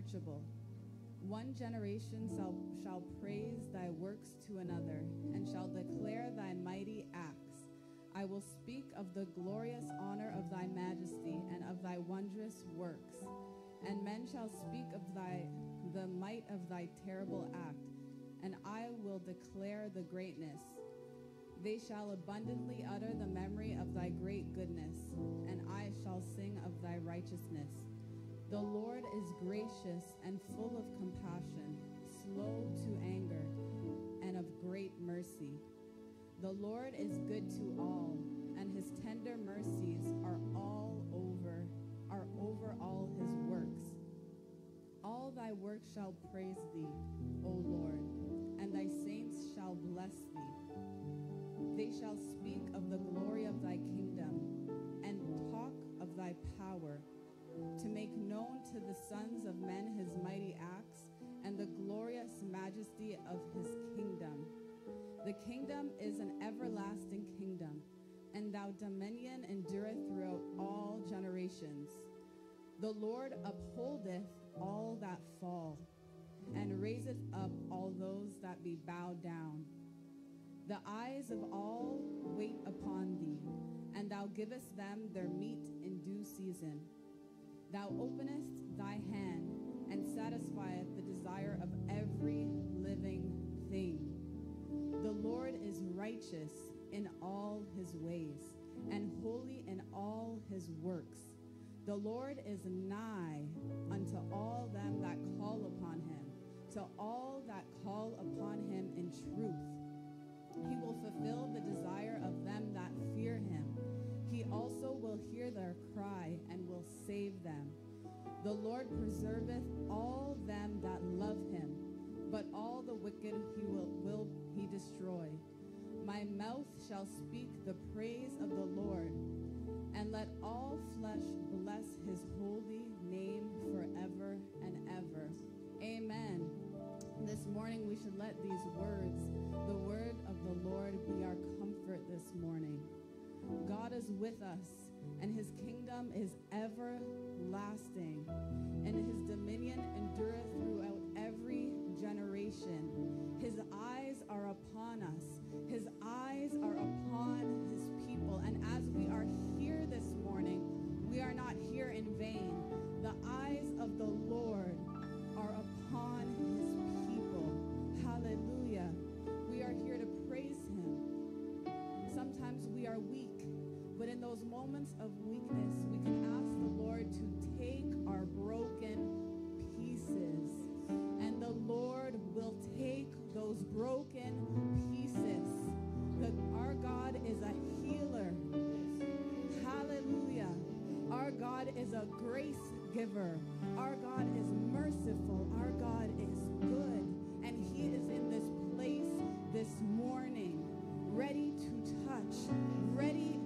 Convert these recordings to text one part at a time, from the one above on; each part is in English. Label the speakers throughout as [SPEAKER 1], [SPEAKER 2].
[SPEAKER 1] unsearchable. One generation shall, shall praise thy works to another, and shall declare thy mighty acts. I will speak of the glorious honor of thy majesty and of thy wondrous works. And men shall speak of thy the might of thy terrible act, and I will declare the greatness. They shall abundantly utter the memory of thy great goodness, and I shall sing of thy righteousness. The Lord is gracious and full of compassion, slow to anger, and of great mercy. The Lord is good to all, and his tender mercies are all over, are over all his works. All thy works shall praise thee, O Lord, and thy saints shall bless thee. They shall speak of the glory of thy kingdom and talk of thy power to make known to the sons of men his mighty acts and the glorious majesty of his kingdom. The kingdom is an everlasting kingdom, and thou dominion endureth throughout all generations. The Lord upholdeth all that fall, and raiseth up all those that be bowed down. The eyes of all wait upon thee, and thou givest them their meat in due season. Thou openest thy hand and satisfieth the desire of every living thing. The Lord is righteous in all his ways and holy in all his works. The Lord is nigh unto all them that call upon him, to all that call upon him in truth. He will fulfill the desire of them that fear him. Also will hear their cry and will save them. The Lord preserveth all them that love him, but all the wicked he will, will he destroy. My mouth shall speak the praise of the Lord, and let all flesh bless his holy name forever and ever. Amen. This morning we should let these words, the word of the Lord, be our comfort this morning. God is with us, and his kingdom is everlasting, and his dominion endureth throughout every generation. His eyes are upon us, his eyes are upon his people. And as we are here this morning, we are not here in vain. The eyes of the Lord broken pieces. That our God is a healer. Hallelujah. Our God is a grace giver. Our God is merciful. Our God is good. And He is in this place this morning, ready to touch, ready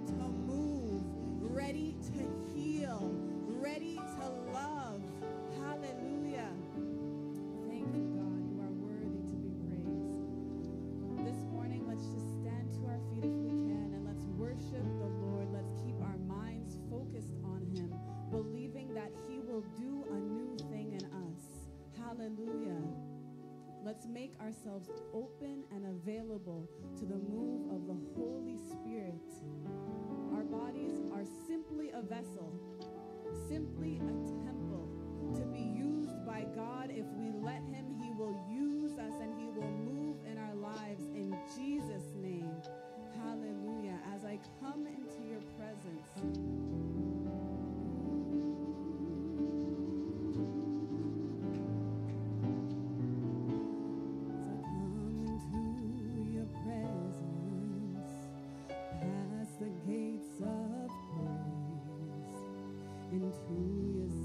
[SPEAKER 1] ourselves open and available to the move of the Holy Spirit. Our bodies are simply a vessel, simply a temple to be used by God. If we into your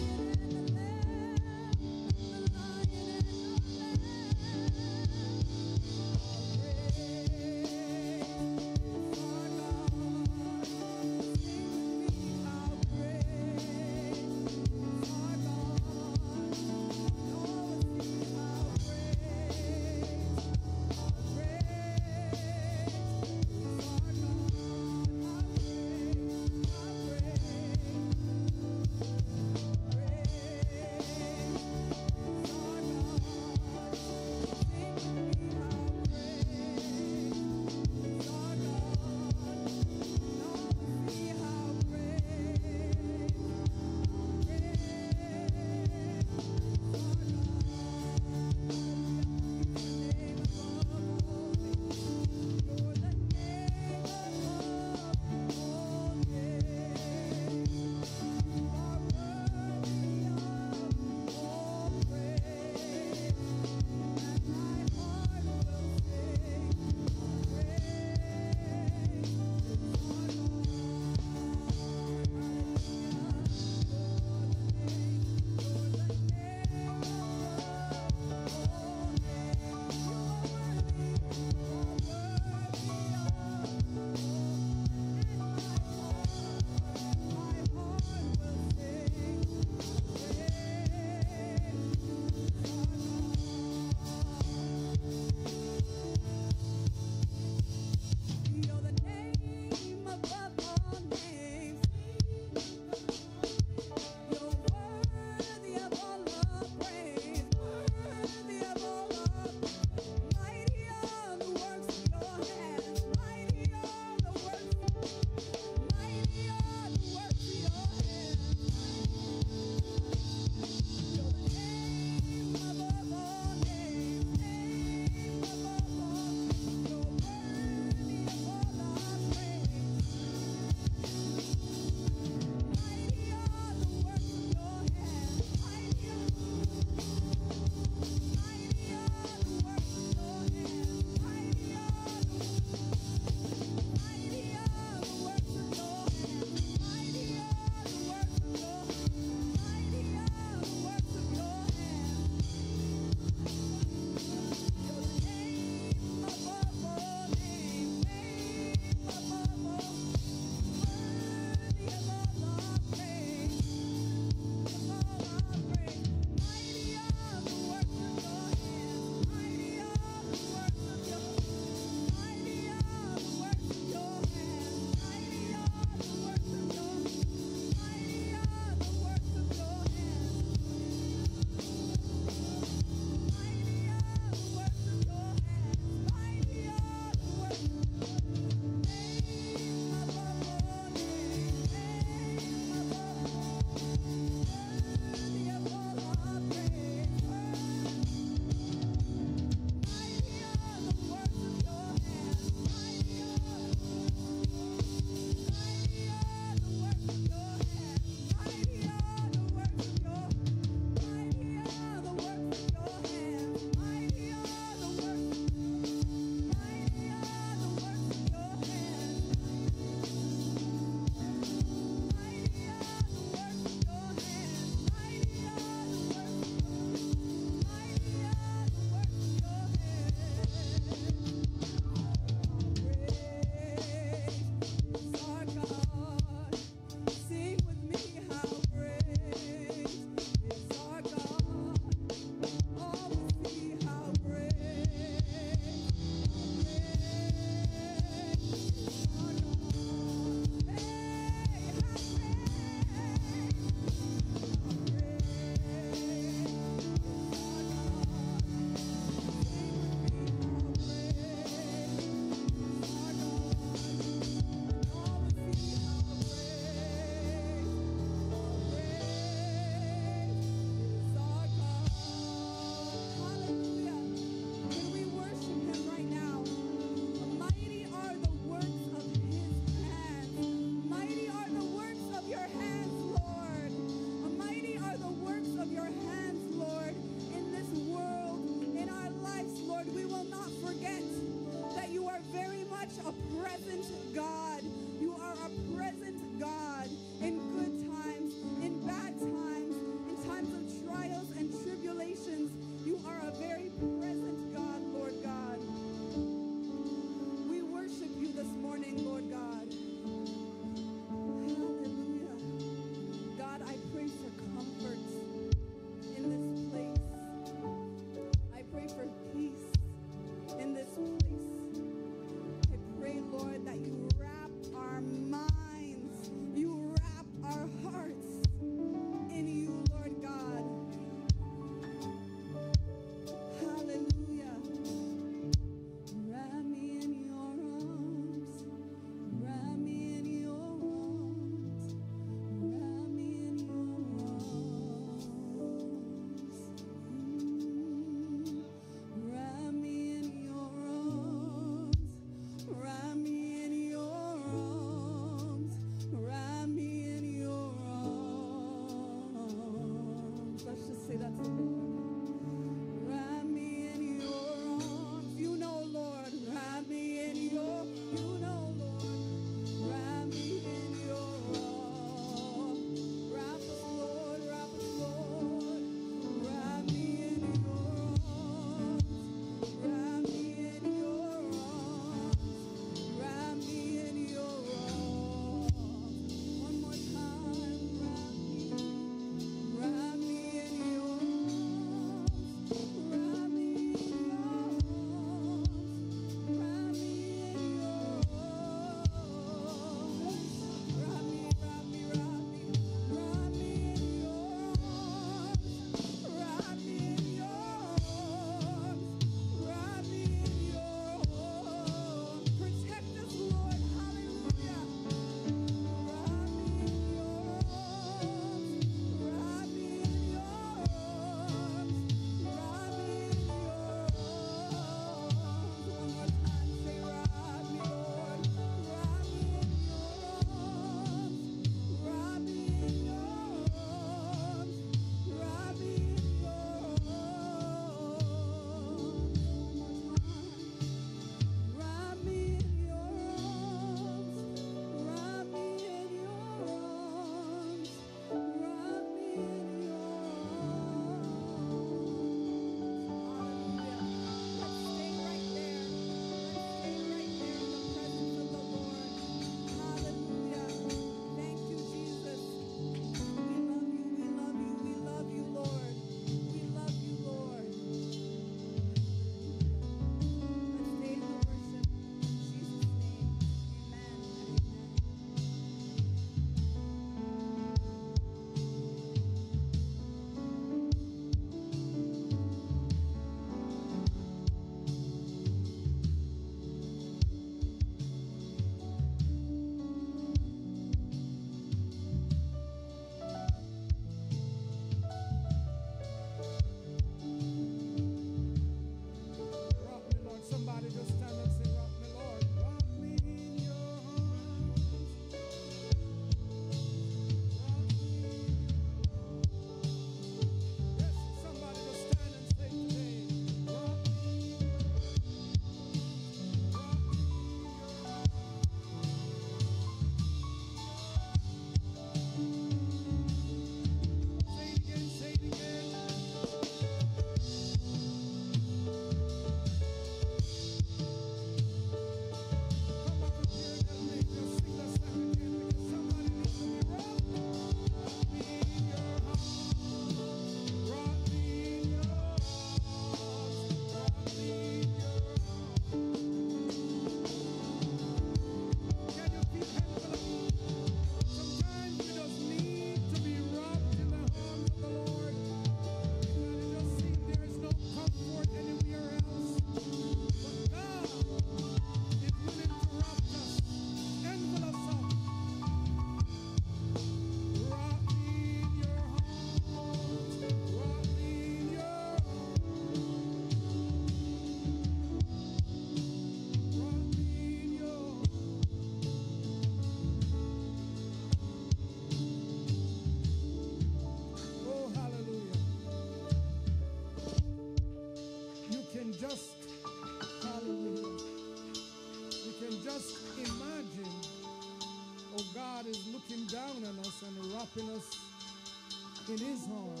[SPEAKER 2] in his arms.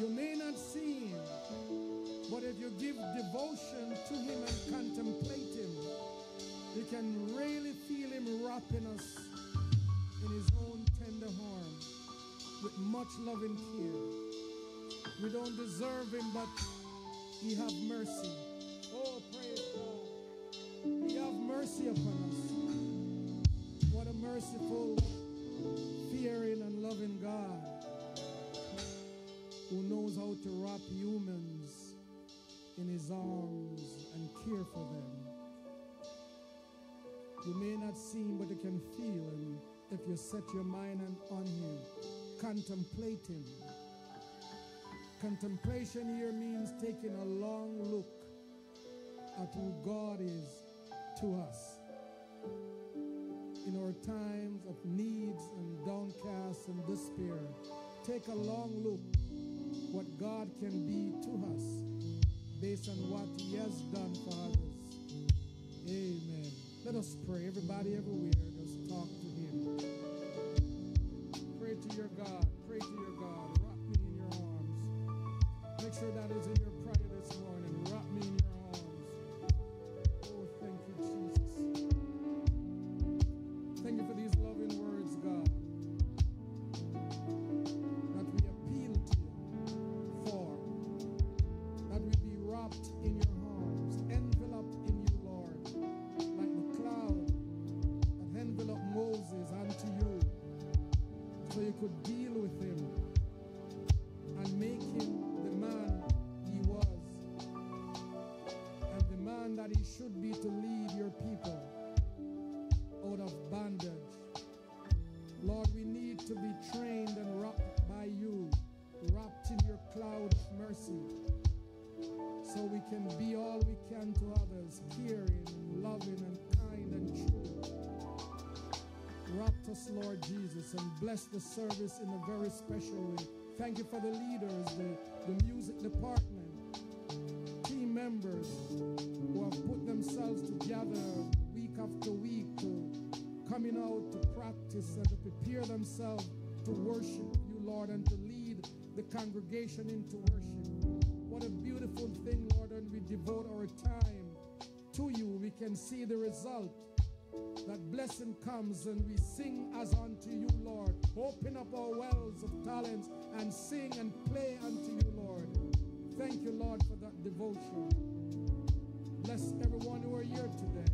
[SPEAKER 2] You may not see him, but if you give devotion to him and contemplate him, you can really feel him wrapping us in his own tender arms with much love and care. We don't deserve him, but he have mercy. Oh, praise God. He have mercy upon us. What a merciful, fearing, and loving God who knows how to wrap humans in his arms and care for them. You may not see him, but you can feel him if you set your mind on him. Contemplate him. Contemplation here means taking a long look at who God is to us. In our times of needs and downcast and despair, take a long look what God can be to us based on what he has done for others. Amen. Let us pray. Everybody everywhere, just talk to him. Pray to your God. Pray to your God. Rock me in your arms. Make sure that is in your service in a very special way. Thank you for the leaders, the, the music department, team members who have put themselves together week after week coming out to practice and to prepare themselves to worship you, Lord, and to lead the congregation into worship. What a beautiful thing, Lord, and we devote our time to you, we can see the result. That blessing comes and we sing as unto you, Lord. Open up our wells of talents and sing and play unto you, Lord. Thank you, Lord, for that devotion. Bless everyone who are here today.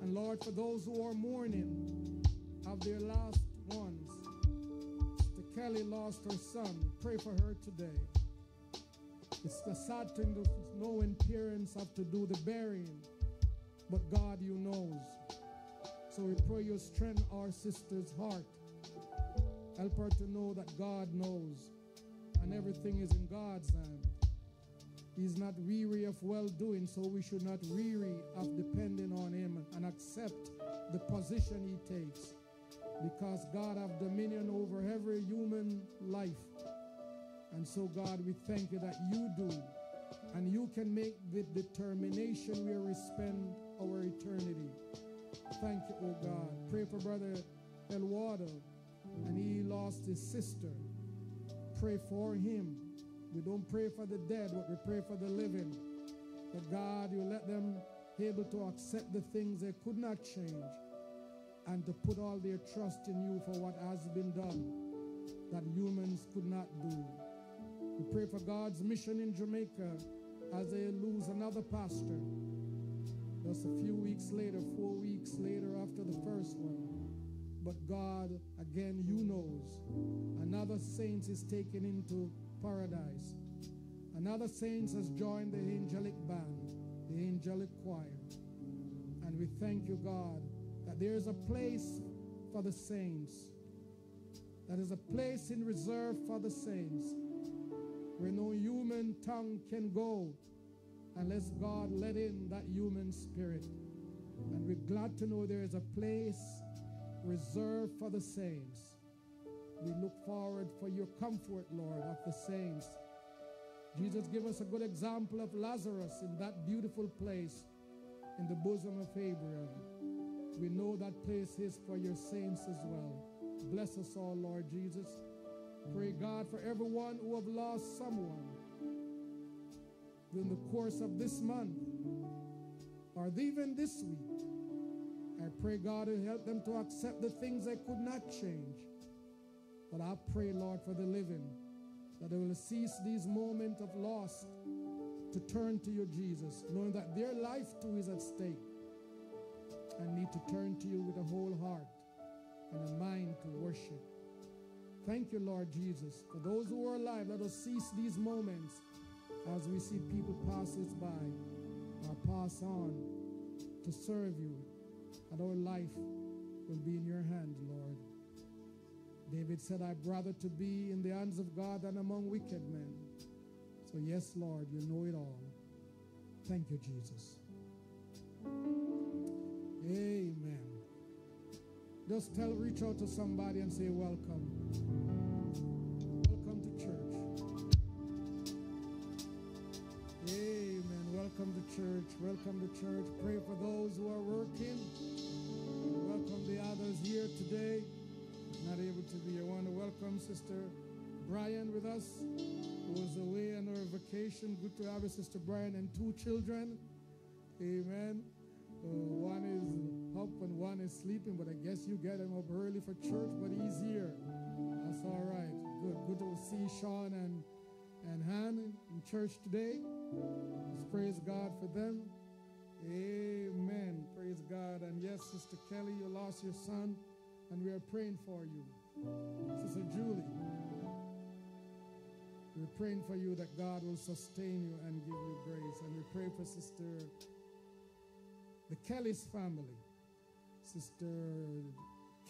[SPEAKER 2] And Lord, for those who are mourning of their last ones, Sister Kelly lost her son. Pray for her today. It's the sad thing that knowing parents have to do the burying, but God, you knows. So we pray you strengthen our sister's heart. Help her to know that God knows and everything is in God's hand. He's not weary of well doing, so we should not weary of depending on Him and accept the position He takes. Because God have dominion over every human life. And so, God, we thank you that you do. And you can make the determination where we spend our eternity. Thank you, oh God. Pray for Brother Elwado, and he lost his sister. Pray for him. We don't pray for the dead, but we pray for the living. That God, you let them able to accept the things they could not change and to put all their trust in you for what has been done that humans could not do. We pray for God's mission in Jamaica as they lose another pastor. Just a few weeks later, four weeks later after the first one. But God, again, you knows. Another saint is taken into paradise. Another saint has joined the angelic band, the angelic choir. And we thank you, God, that there is a place for the saints. That is a place in reserve for the saints where no human tongue can go unless God let in that human spirit. And we're glad to know there is a place reserved for the saints. We look forward for your comfort, Lord, of the saints. Jesus give us a good example of Lazarus in that beautiful place in the bosom of Abraham. We know that place is for your saints as well. Bless us all, Lord Jesus. Pray, God, for everyone who have lost someone during the course of this month or even this week. I pray, God, to help them to accept the things they could not change. But I pray, Lord, for the living, that they will cease these moments of loss to turn to you, Jesus, knowing that their life too is at stake and need to turn to you with a whole heart and a mind to worship. Thank you, Lord Jesus. For those who are alive, let us cease these moments as we see people pass us by or pass on to serve you, and our life will be in your hand, Lord. David said, I'd rather to be in the hands of God than among wicked men. So, yes, Lord, you know it all. Thank you, Jesus. Amen. Just tell, reach out to somebody and say. Welcome Amen. Welcome to church. Welcome to church. Pray for those who are working. Welcome the others here today. Not able to be. I want to welcome Sister Brian with us, who was away on her vacation. Good to have you, Sister Brian, and two children. Amen. Uh, one is up and one is sleeping, but I guess you get him up early for church, but he's here. That's all right. Good. Good to see Sean and, and Han in church today. Let's praise God for them. Amen. Praise God. And yes, Sister Kelly, you lost your son, and we are praying for you. Sister Julie, we're praying for you that God will sustain you and give you grace. And we pray for Sister the Kelly's family. Sister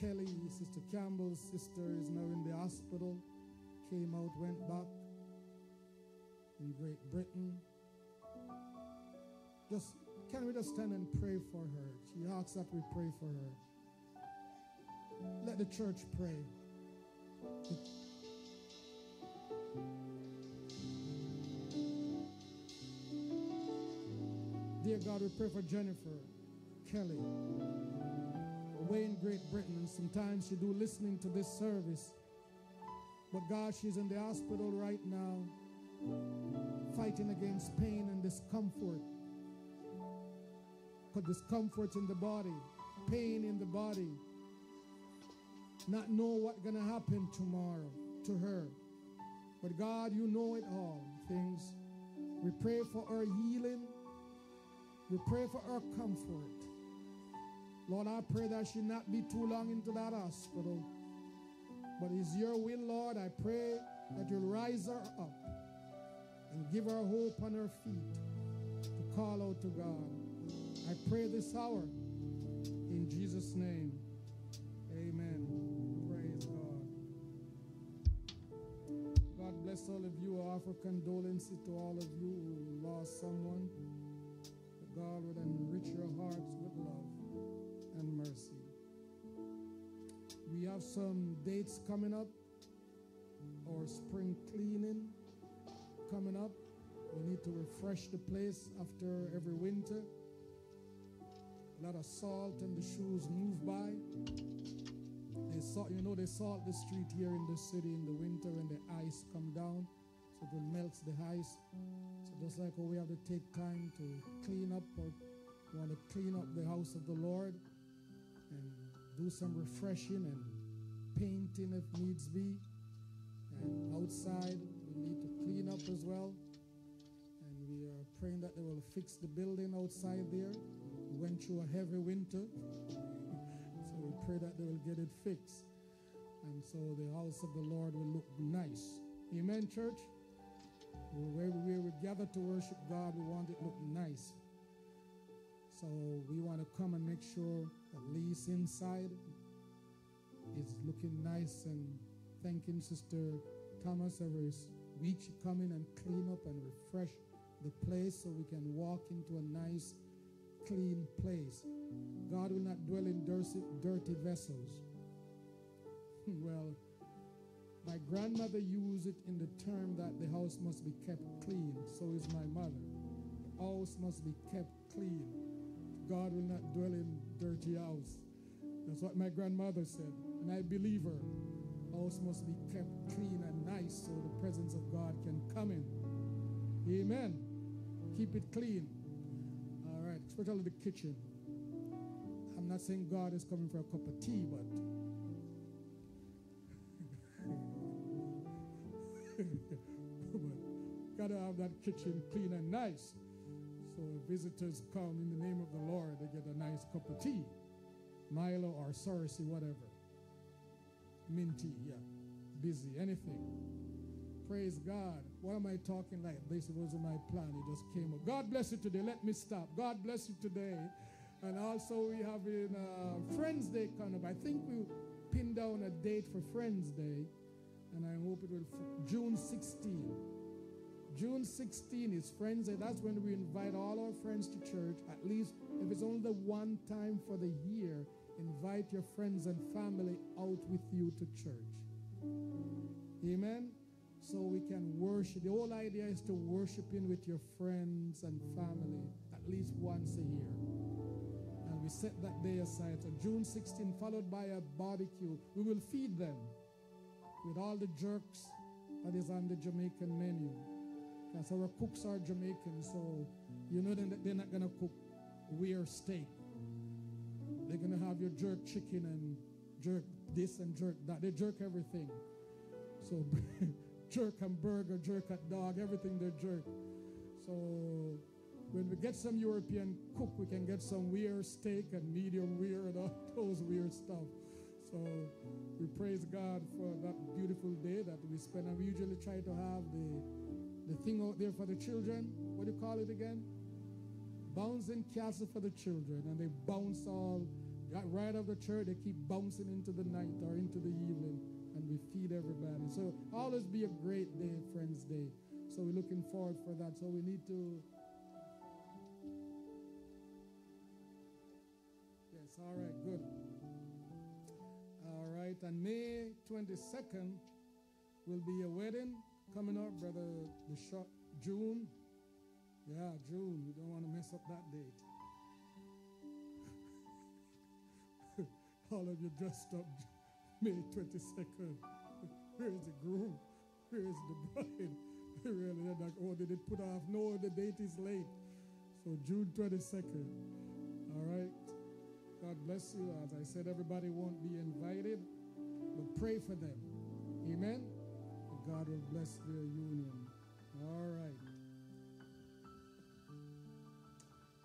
[SPEAKER 2] Kelly, Sister Campbell's sister is now in the hospital. Came out, went back in Great Britain. Just can we just stand and pray for her? She asks that we pray for her. Let the church pray. Dear God, we pray for Jennifer Kelly, away in Great Britain, and sometimes she do listening to this service. But God, she's in the hospital right now, fighting against pain and discomfort. Because discomfort in the body, pain in the body, not know what's gonna happen tomorrow to her. But God, you know it all things. We pray for her healing. We pray for her comfort. Lord, I pray that she not be too long into that hospital. But it's your will, Lord. I pray that you'll rise her up and give our hope on our feet to call out to God. I pray this hour in Jesus' name. Amen. Praise God. God bless all of you. I offer condolences to all of you who lost someone. That God would enrich your hearts with love and mercy. We have some dates coming up, Our spring cleaning coming up. We need to refresh the place after every winter. A lot of salt and the shoes move by. They salt, you know, they salt the street here in the city in the winter when the ice come down, so it melts the ice. So just like we have to take time to clean up, or we want to clean up the house of the Lord and do some refreshing and painting if needs be. And outside, we need to clean up as well. And we are praying that they will fix the building outside there. We went through a heavy winter, so we pray that they will get it fixed. And so the house of the Lord will look nice. Amen, church? Where we, gather to worship God, we want it to look nice. So we want to come and make sure at least inside is looking nice and thanking Sister Thomas every week she come in and clean up and refresh the place so we can walk into a nice clean place. God will not dwell in dirty, dirty vessels. well, my grandmother used it in the term that the house must be kept clean. So is my mother. The house must be kept clean. God will not dwell in dirty house. That's what my grandmother said. And I believe her. House must be kept clean and nice so the presence of God can come in. Amen. Keep it clean. All right, especially the kitchen. I'm not saying God is coming for a cup of tea, but gotta have that kitchen clean and nice. So visitors come in the name of the Lord, they get a nice cup of tea. Milo or Sorcy, whatever. Minty, yeah. Busy, anything. Praise God. What am I talking like? This wasn't my plan. It just came up. God bless you today. Let me stop. God bless you today. And also we have in uh, Friends Day coming up. I think we pinned down a date for Friends Day, and I hope it will June 16. June 16 is Friends Day. That's when we invite all our friends to church. At least if it's only the one time for the year, invite your friends and family out with you to church. Amen. So we can worship. The whole idea is to worship in with your friends and family at least once a year. And we set that day aside. So June 16, followed by a barbecue. We will feed them with all the jerks that is on the Jamaican menu. Because our cooks are Jamaican, so you know that they're not going to cook weird steak. They're going to have your jerk chicken and jerk this and jerk that. They jerk everything. So jerk hamburger, jerk hot dog, everything they jerk. So when we get some European cook, we can get some weird steak and medium weird, all those weird stuff. So we praise God for that beautiful day that we spend. And we usually try to have the the thing out there for the children. What do you call it again? Bouncing castle for the children. And they bounce all right out of the church. They keep bouncing into the night or into the evening. And we feed everybody. So always be a great day, Friends Day. So we're looking forward for that. So we need to. Yes, all right, good. All right, and May 22nd will be a wedding coming up, brother. The short June. Yeah, June. You don't want to mess up that date. All of you dressed up May 22nd. Where's the groom? Where's the bride? really, they're like, oh, did it put off? No, the date is late. So June 22nd. All right. God bless you. As I said, everybody won't be invited, but pray for them. Amen. God will bless their union. All right.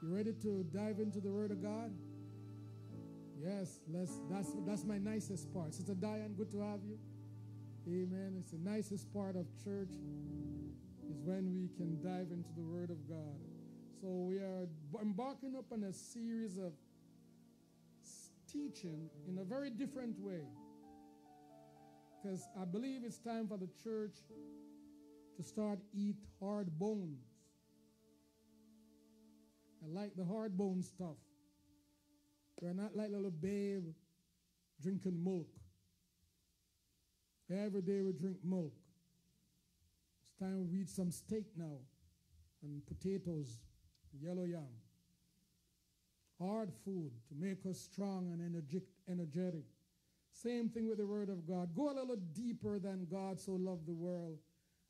[SPEAKER 2] You ready to dive into the Word of God? Yes, let's that's that's my nicest part. Sister Diane, good to have you. Amen. It's the nicest part of church is when we can dive into the Word of God. So we are embarking up on a series of teaching in a very different way. Because I believe it's time for the church to start eat hard bones. I like the hard bone stuff. We're not like little babe drinking milk. Every day we drink milk. It's time we eat some steak now and potatoes, yellow yam. Hard food to make us strong and energetic. Same thing with the Word of God. Go a little deeper than God so loved the world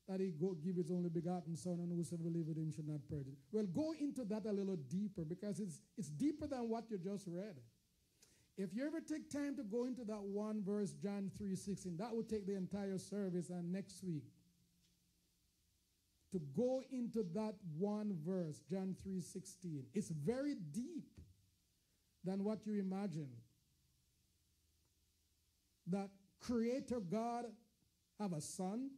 [SPEAKER 2] that He go give His only begotten Son, and whosoever believeth Him should not perish. Well, go into that a little deeper because it's it's deeper than what you just read. If you ever take time to go into that one verse, John 3 16, that would take the entire service and next week. To go into that one verse, John 3 16, it's very deep than what you imagine. That Creator God have a son,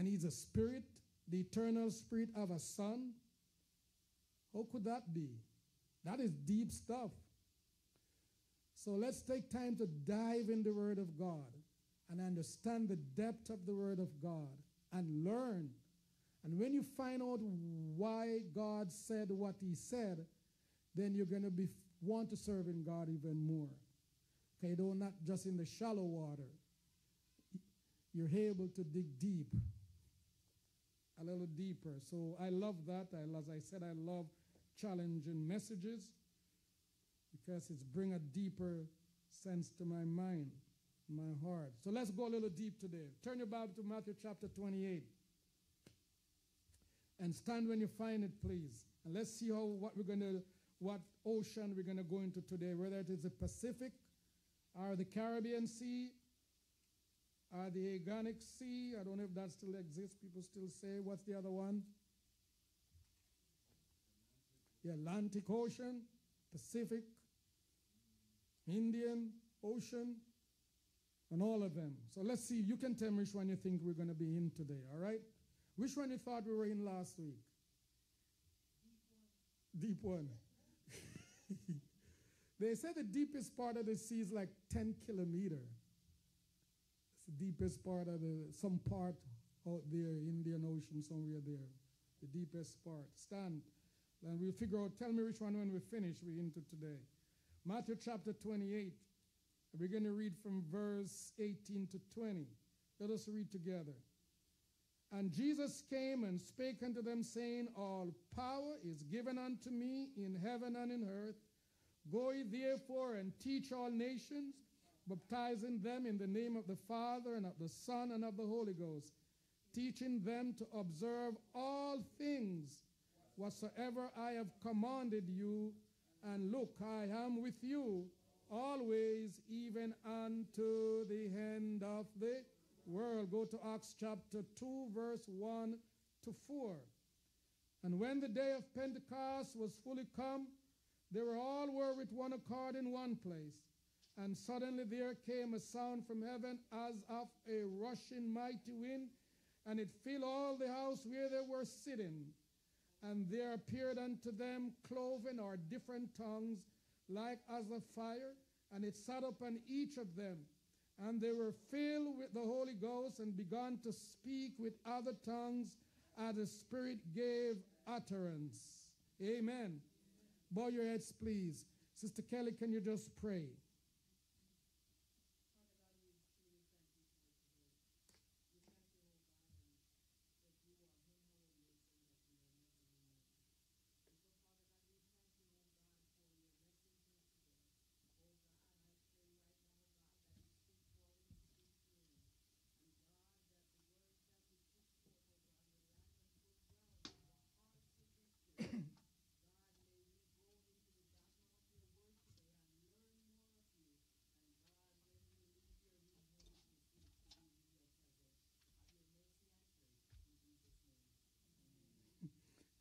[SPEAKER 2] and he's a spirit, the eternal spirit of a son. How could that be? That is deep stuff. So let's take time to dive in the Word of God and understand the depth of the Word of God and learn. And when you find out why God said what He said, then you're going to be want to serve in God even more. Okay, though not just in the shallow water. You're able to dig deep, a little deeper. So I love that. I, as I said, I love challenging messages. because it's bring a deeper sense to my mind, my heart. So let's go a little deep today. Turn your Bible to Matthew chapter 28. And stand when you find it, please. And let's see how what we're going to what ocean we're going to go into today, whether it is the Pacific or the Caribbean Sea or the Aegean Sea. I don't know if that still exists. People still say, what's the other one? The Atlantic Ocean, Pacific, Indian Ocean, and all of them. So let's see. You can tell me which one you think we're going to be in today, all right? Which one you thought we were in last week? Deep one. they say the deepest part of the sea is like 10 kilometer. It's the deepest part of the, some part out there, Indian Ocean, somewhere there. The deepest part. Stand. And we'll figure out, tell me which one when we finish, we're into today. Matthew chapter 28. We're going to read from verse 18 to 20. Let us read together. And Jesus came and spake unto them, saying, All power is given unto me in heaven and in earth. Go ye therefore and teach all nations, baptizing them in the name of the Father and of the Son and of the Holy Ghost, teaching them to observe all things whatsoever I have commanded you. And look, I am with you always, even unto the end of the world. Go to Acts chapter 2, verse 1 to 4. And when the day of Pentecost was fully come, they were all were with one accord in one place. And suddenly there came a sound from heaven as of a rushing mighty wind, and it filled all the house where they were sitting. And there appeared unto them cloven or different tongues, like as of fire, and it sat upon each of them. And they were filled with the Holy Ghost and began to speak with other tongues as the Spirit gave utterance. Amen. Bow your heads, please. Sister Kelly, can you just pray?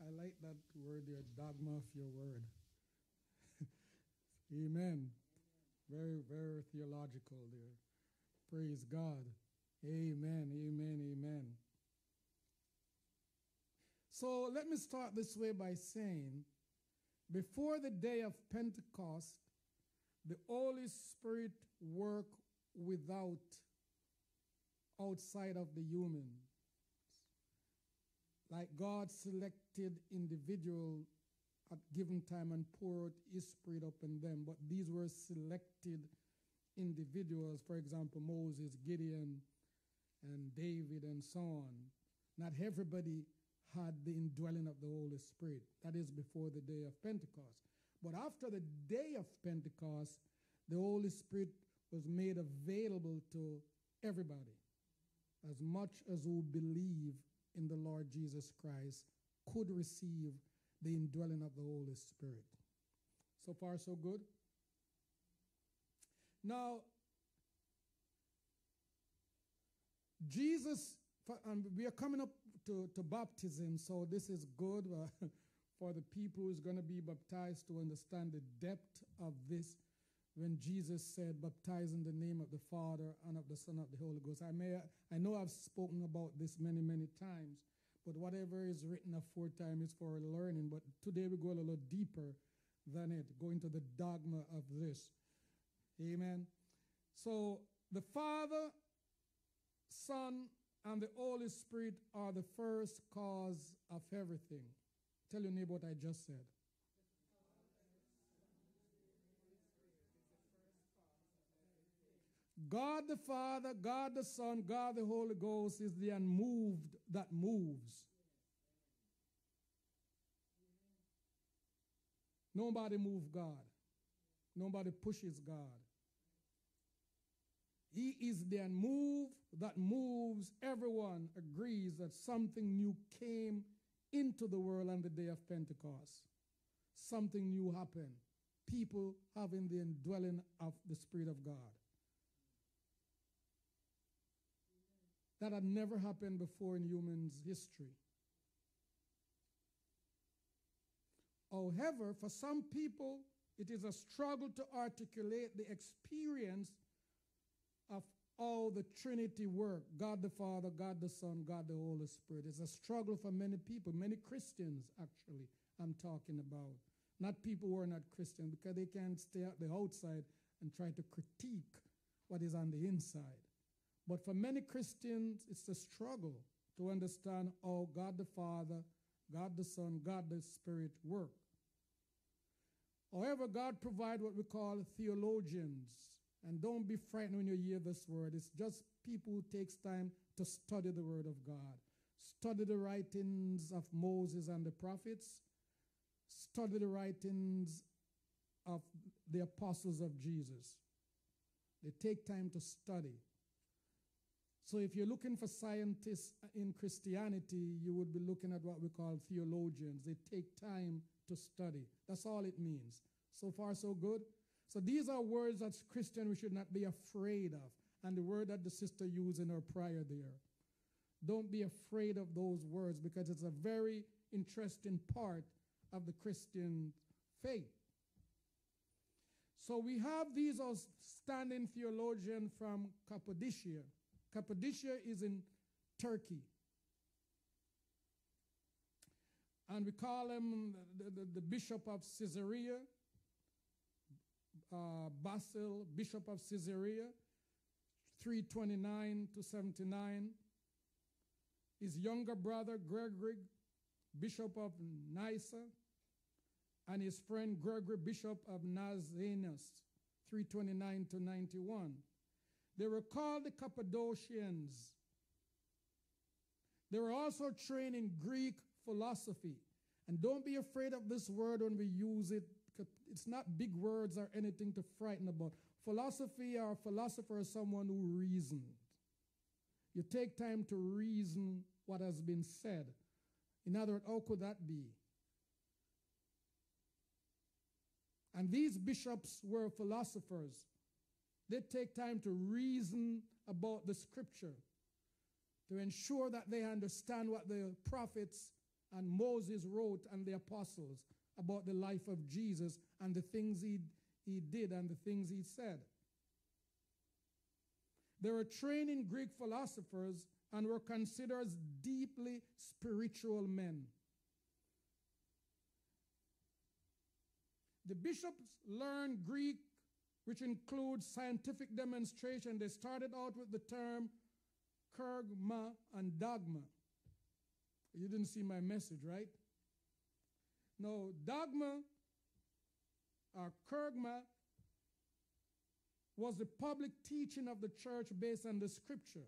[SPEAKER 2] I like that word there, dogma of your word. Amen. Very, very theological there. Praise God. Amen, amen, amen. So let me start this way by saying before the day of Pentecost, the Holy Spirit worked without, outside of the human like God selected individual at given time and poured his spirit upon them, but these were selected individuals, for example, Moses, Gideon, and David, and so on. Not everybody had the indwelling of the Holy Spirit. That is before the day of Pentecost. But after the day of Pentecost, the Holy Spirit was made available to everybody, as much as who believe in the Lord Jesus Christ could receive the indwelling of the Holy Spirit. So far, so good. Now, Jesus, and we are coming up to, to baptism, so this is good uh, for the people who's going to be baptized to understand the depth of this when Jesus said, baptize in the name of the Father and of the Son of the Holy Ghost. I, may, I know I've spoken about this many, many times, but whatever is written a aforetime is for learning. But today we go a little deeper than it, go into the dogma of this. Amen. So the Father, Son, and the Holy Spirit are the first cause of everything. Tell your neighbor what I just said. God the Father, God the Son, God the Holy Ghost is the unmoved that moves. Nobody move God. Nobody pushes God. He is the move that moves everyone, agrees that something new came into the world on the day of Pentecost. Something new happened. People having the indwelling of the Spirit of God. That had never happened before in humans' history. However, for some people, it is a struggle to articulate the experience of all the Trinity work God the Father, God the Son, God the Holy Spirit. It's a struggle for many people, many Christians, actually, I'm talking about. Not people who are not Christian, because they can't stay at the outside and try to critique what is on the inside. But for many Christians, it's a struggle to understand how God the Father, God the Son, God the Spirit work. However, God provide what we call theologians and don't be frightened when you hear this word. It's just people who takes time to study the word of God. Study the writings of Moses and the prophets. Study the writings of the apostles of Jesus. They take time to study. So if you're looking for scientists in Christianity, you would be looking at what we call theologians. They take time to study. That's all it means. So far, so good. So these are words as Christian we should not be afraid of. And the word that the sister used in her prayer there. Don't be afraid of those words because it's a very interesting part of the Christian faith. So we have these outstanding theologians from Cappadocia. Cappadocia is in Turkey. And we call him the, the, the Bishop of Caesarea uh, Basil, Bishop of Caesarea, 329 to 79. His younger brother, Gregory, Bishop of Nyssa, and his friend Gregory, Bishop of Nazianzus, 329 to 91. They were called the Cappadocians. They were also trained in Greek philosophy. And don't be afraid of this word when we use it it's not big words or anything to frighten about. Philosophy or philosopher is someone who reasoned. You take time to reason what has been said. In other words, how could that be? And these bishops were philosophers. They take time to reason about the scripture to ensure that they understand what the prophets and Moses wrote and the apostles about the life of Jesus and the things he, he did and the things he said. They were trained in Greek philosophers and were considered as deeply spiritual men. The bishops learned Greek, which includes scientific demonstration. They started out with the term kerygma and dogma. You didn't see my message, right? No, dogma or kerygma was the public teaching of the church based on the scripture.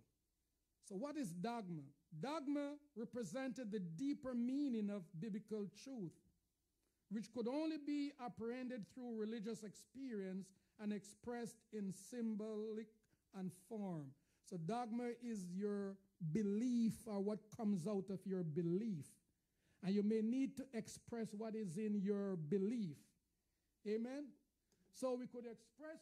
[SPEAKER 2] So, what is dogma? Dogma represented the deeper meaning of biblical truth, which could only be apprehended through religious experience and expressed in symbolic and form. So, dogma is your belief or what comes out of your belief. And you may need to express what is in your belief. Amen? So we could express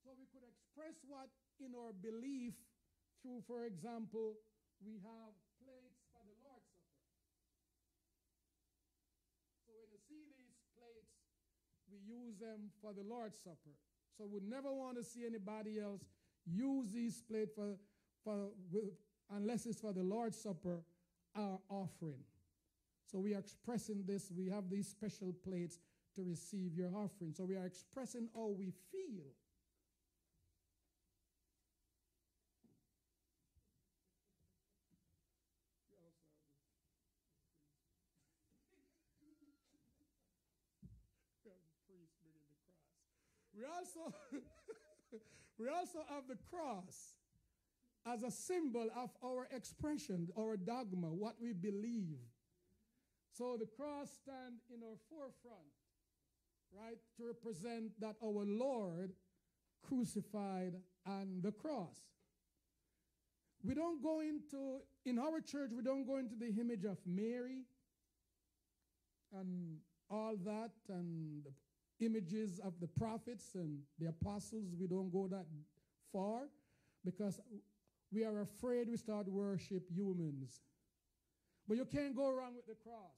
[SPEAKER 2] so we could express what in our belief through, for example, we have plates for the Lord's Supper. So when you see these plates, we use them for the Lord's Supper. So we never want to see anybody else use these plates for, for unless it's for the Lord's Supper our offering. So we are expressing this. We have these special plates to receive your offering. So we are expressing how we feel. We also we also have the cross as a symbol of our expression, our dogma, what we believe. So the cross stand in our forefront. right? To represent that our Lord crucified on the cross. We don't go into, in our church, we don't go into the image of Mary and all that and the images of the prophets and the apostles. We don't go that far because we are afraid we start worship humans. But you can't go wrong with the cross.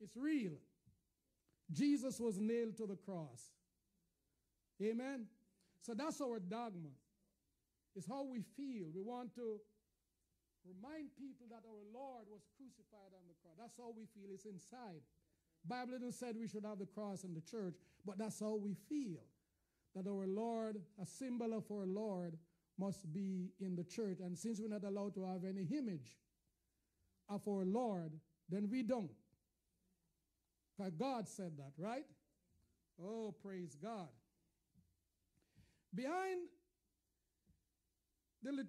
[SPEAKER 2] It's real. Jesus was nailed to the cross. Amen. So that's our dogma. It's how we feel. We want to remind people that our Lord was crucified on the cross. That's how we feel. It's inside. Bible didn't say we should have the cross in the church, but that's how we feel. That our Lord, a symbol of our Lord, must be in the church. And since we're not allowed to have any image of our Lord, then we don't. Because God said that, right? Oh, praise God. Behind the,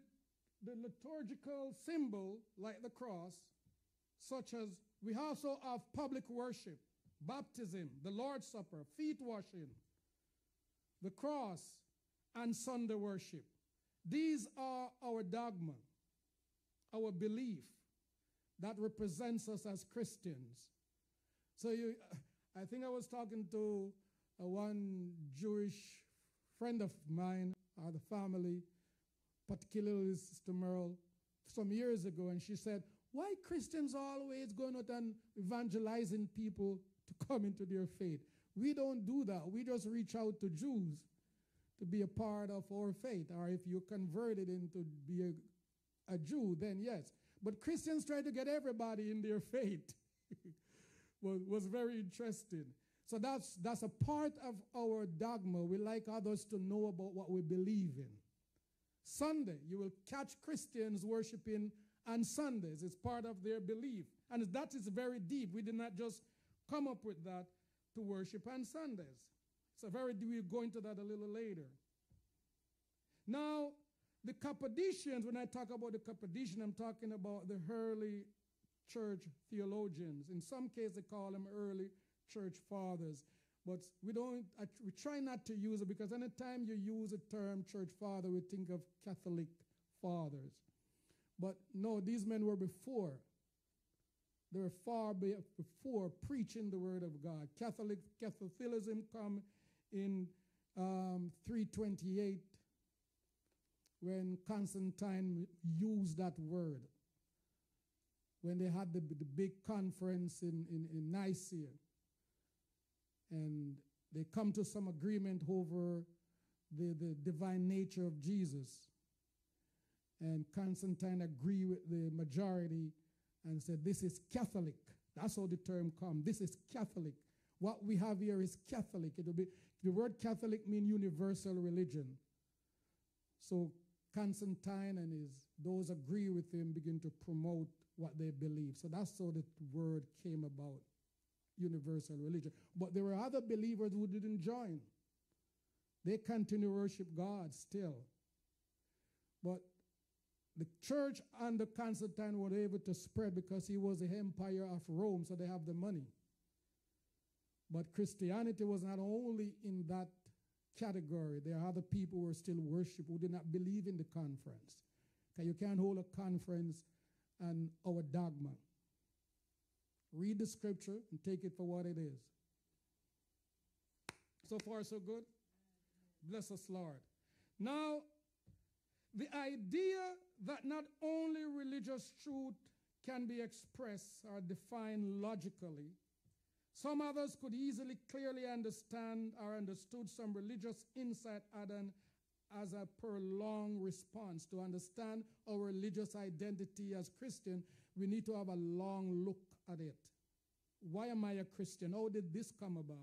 [SPEAKER 2] the liturgical symbol, like the cross, such as we also have public worship, baptism, the Lord's Supper, feet washing, the cross, and Sunday worship. These are our dogma, our belief that represents us as Christians. So you, I think I was talking to uh, one Jewish friend of mine, or the family, particularly Sister Merle, some years ago, and she said, Why Christians always going out and evangelizing people to come into their faith? We don't do that. We just reach out to Jews to be a part of our faith. Or if you converted into be a, a Jew, then yes. But Christians try to get everybody in their faith. was, was very interesting. So that's, that's a part of our dogma. We like others to know about what we believe in. Sunday, you will catch Christians worshiping on Sundays. It's part of their belief. And that is very deep. We did not just come up with that to worship on Sundays. So very we'll go into that a little later. Now, the Cappadocians, when I talk about the Cappadocian, I'm talking about the early church theologians. In some cases, they call them early church fathers. But we don't, we try not to use it because anytime you use the term church father, we think of Catholic fathers. But no, these men were before. They were far before preaching the word of God. Catholic Catholicism come in um, 328 when Constantine used that word when they had the, the big conference in, in, in Nicaea. And they come to some agreement over the, the divine nature of Jesus. And Constantine agreed with the majority and said, This is Catholic. That's how the term comes. This is Catholic. What we have here is Catholic. It will be the word Catholic means universal religion. So Constantine and his those agree with him begin to promote what they believe. So that's how the word came about universal religion. But there were other believers who didn't join. They continue to worship God still. But the church under Constantine were able to spread because he was the empire of Rome, so they have the money. But Christianity was not only in that category. There are other people who are still worship who did not believe in the conference. Because you can't hold a conference and our dogma. Read the scripture and take it for what it is. So far, so good? Bless us, Lord. Now, the idea that not only religious truth can be expressed or defined logically, some others could easily, clearly understand or understood some religious insight as a prolonged response. To understand our religious identity as Christian, we need to have a long look at it. Why am I a Christian? How did this come about?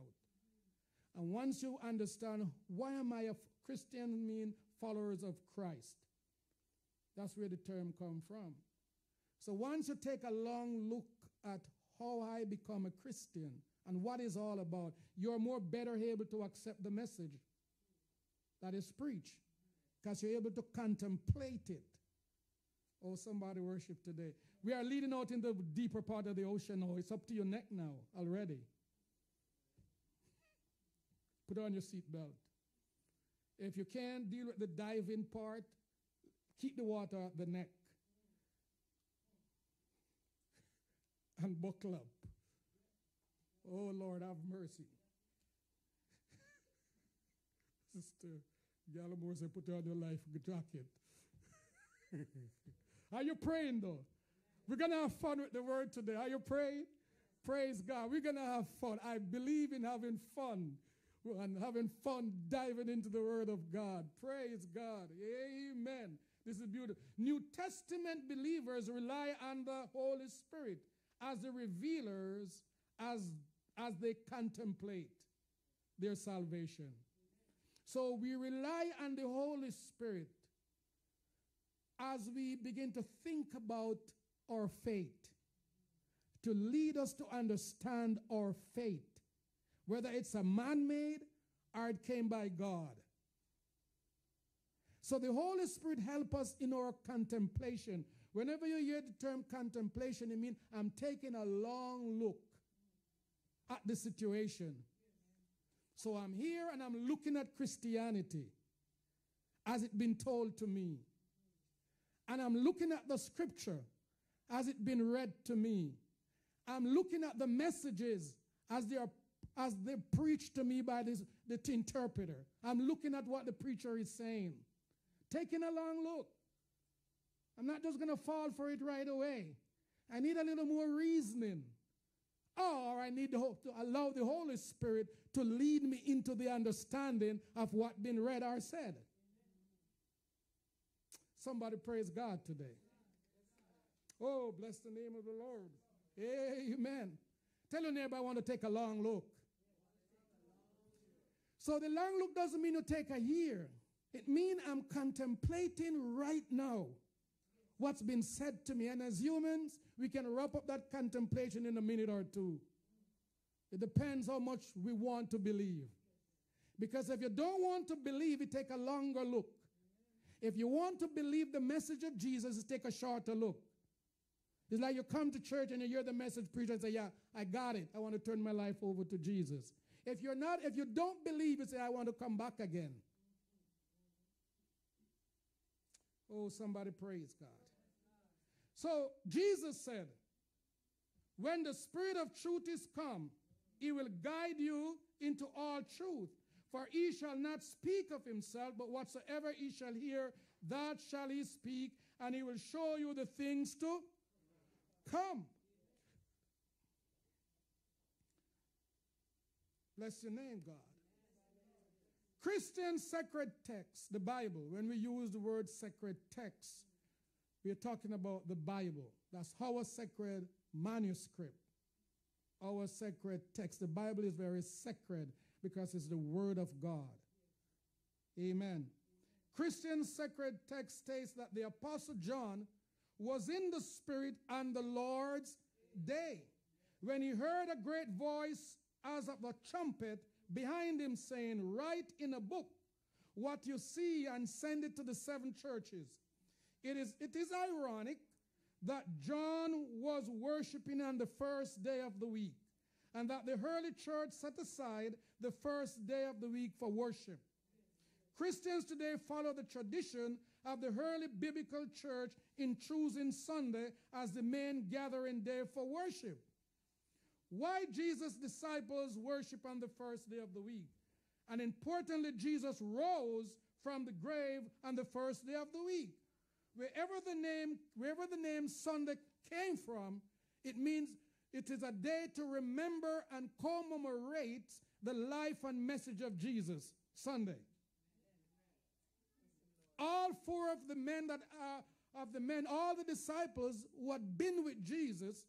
[SPEAKER 2] And once you understand why am I a Christian mean followers of Christ. That's where the term come from. So once you take a long look at how I become a Christian and what is all about, you're more better able to accept the message that is preached because you're able to contemplate it. Oh, somebody worship today. We are leading out in the deeper part of the ocean now. It's up to your neck now already. put on your seatbelt. If you can't deal with the diving part, keep the water at the neck and buckle up. Oh Lord, have mercy. Sister Gallimore said, put on your life jacket. Are you praying though? We're going to have fun with the word today. Are you praying? Praise God. We're going to have fun. I believe in having fun and having fun diving into the word of God. Praise God. Amen. This is beautiful. New Testament believers rely on the Holy Spirit as the revealers as, as they contemplate their salvation. So we rely on the Holy Spirit as we begin to think about our faith, to lead us to understand our faith, whether it's a man made or it came by God. So the Holy Spirit help us in our contemplation. Whenever you hear the term contemplation, it means I'm taking a long look at the situation. So I'm here and I'm looking at Christianity as it's been told to me. And I'm looking at the scripture as it's been read to me. I'm looking at the messages as they are as they preached to me by this, the interpreter. I'm looking at what the preacher is saying. Taking a long look. I'm not just going to fall for it right away. I need a little more reasoning. Or I need to, to allow the Holy Spirit to lead me into the understanding of what been read or said. Somebody praise God today. Oh, bless the name of the Lord. Amen. Tell your neighbor I want to take a long look. So the long look doesn't mean to take a year. It means I'm contemplating right now what's been said to me. And as humans, we can wrap up that contemplation in a minute or two. It depends how much we want to believe. Because if you don't want to believe, it take a longer look. If you want to believe the message of Jesus, it take a shorter look. It's like you come to church and you hear the message preacher and say, Yeah, I got it. I want to turn my life over to Jesus. If you're not, if you don't believe, you say, I want to come back again. Oh, somebody praise God. So Jesus said, When the Spirit of truth is come, he will guide you into all truth. For he shall not speak of himself, but whatsoever he shall hear, that shall he speak, and he will show you the things to come. Bless your name, God. Christian sacred text, the Bible, when we use the word sacred text, we are talking about the Bible. That's our sacred manuscript, our sacred text. The Bible is very sacred because it's the Word of God. Amen. Christian sacred text states that the Apostle John was in the Spirit on the Lord's day when he heard a great voice as of a trumpet behind him saying, Write in a book what you see and send it to the seven churches. It is, it is ironic that John was worshiping on the first day of the week and that the early church set aside the first day of the week for worship. Christians today follow the tradition of the early biblical church in choosing Sunday as the main gathering day for worship. Why Jesus' disciples worship on the first day of the week? And importantly, Jesus rose from the grave on the first day of the week. Wherever the name, wherever the name Sunday came from, it means it is a day to remember and commemorate the life and message of Jesus. Sunday. All four of the men that are of the men, all the disciples who had been with Jesus,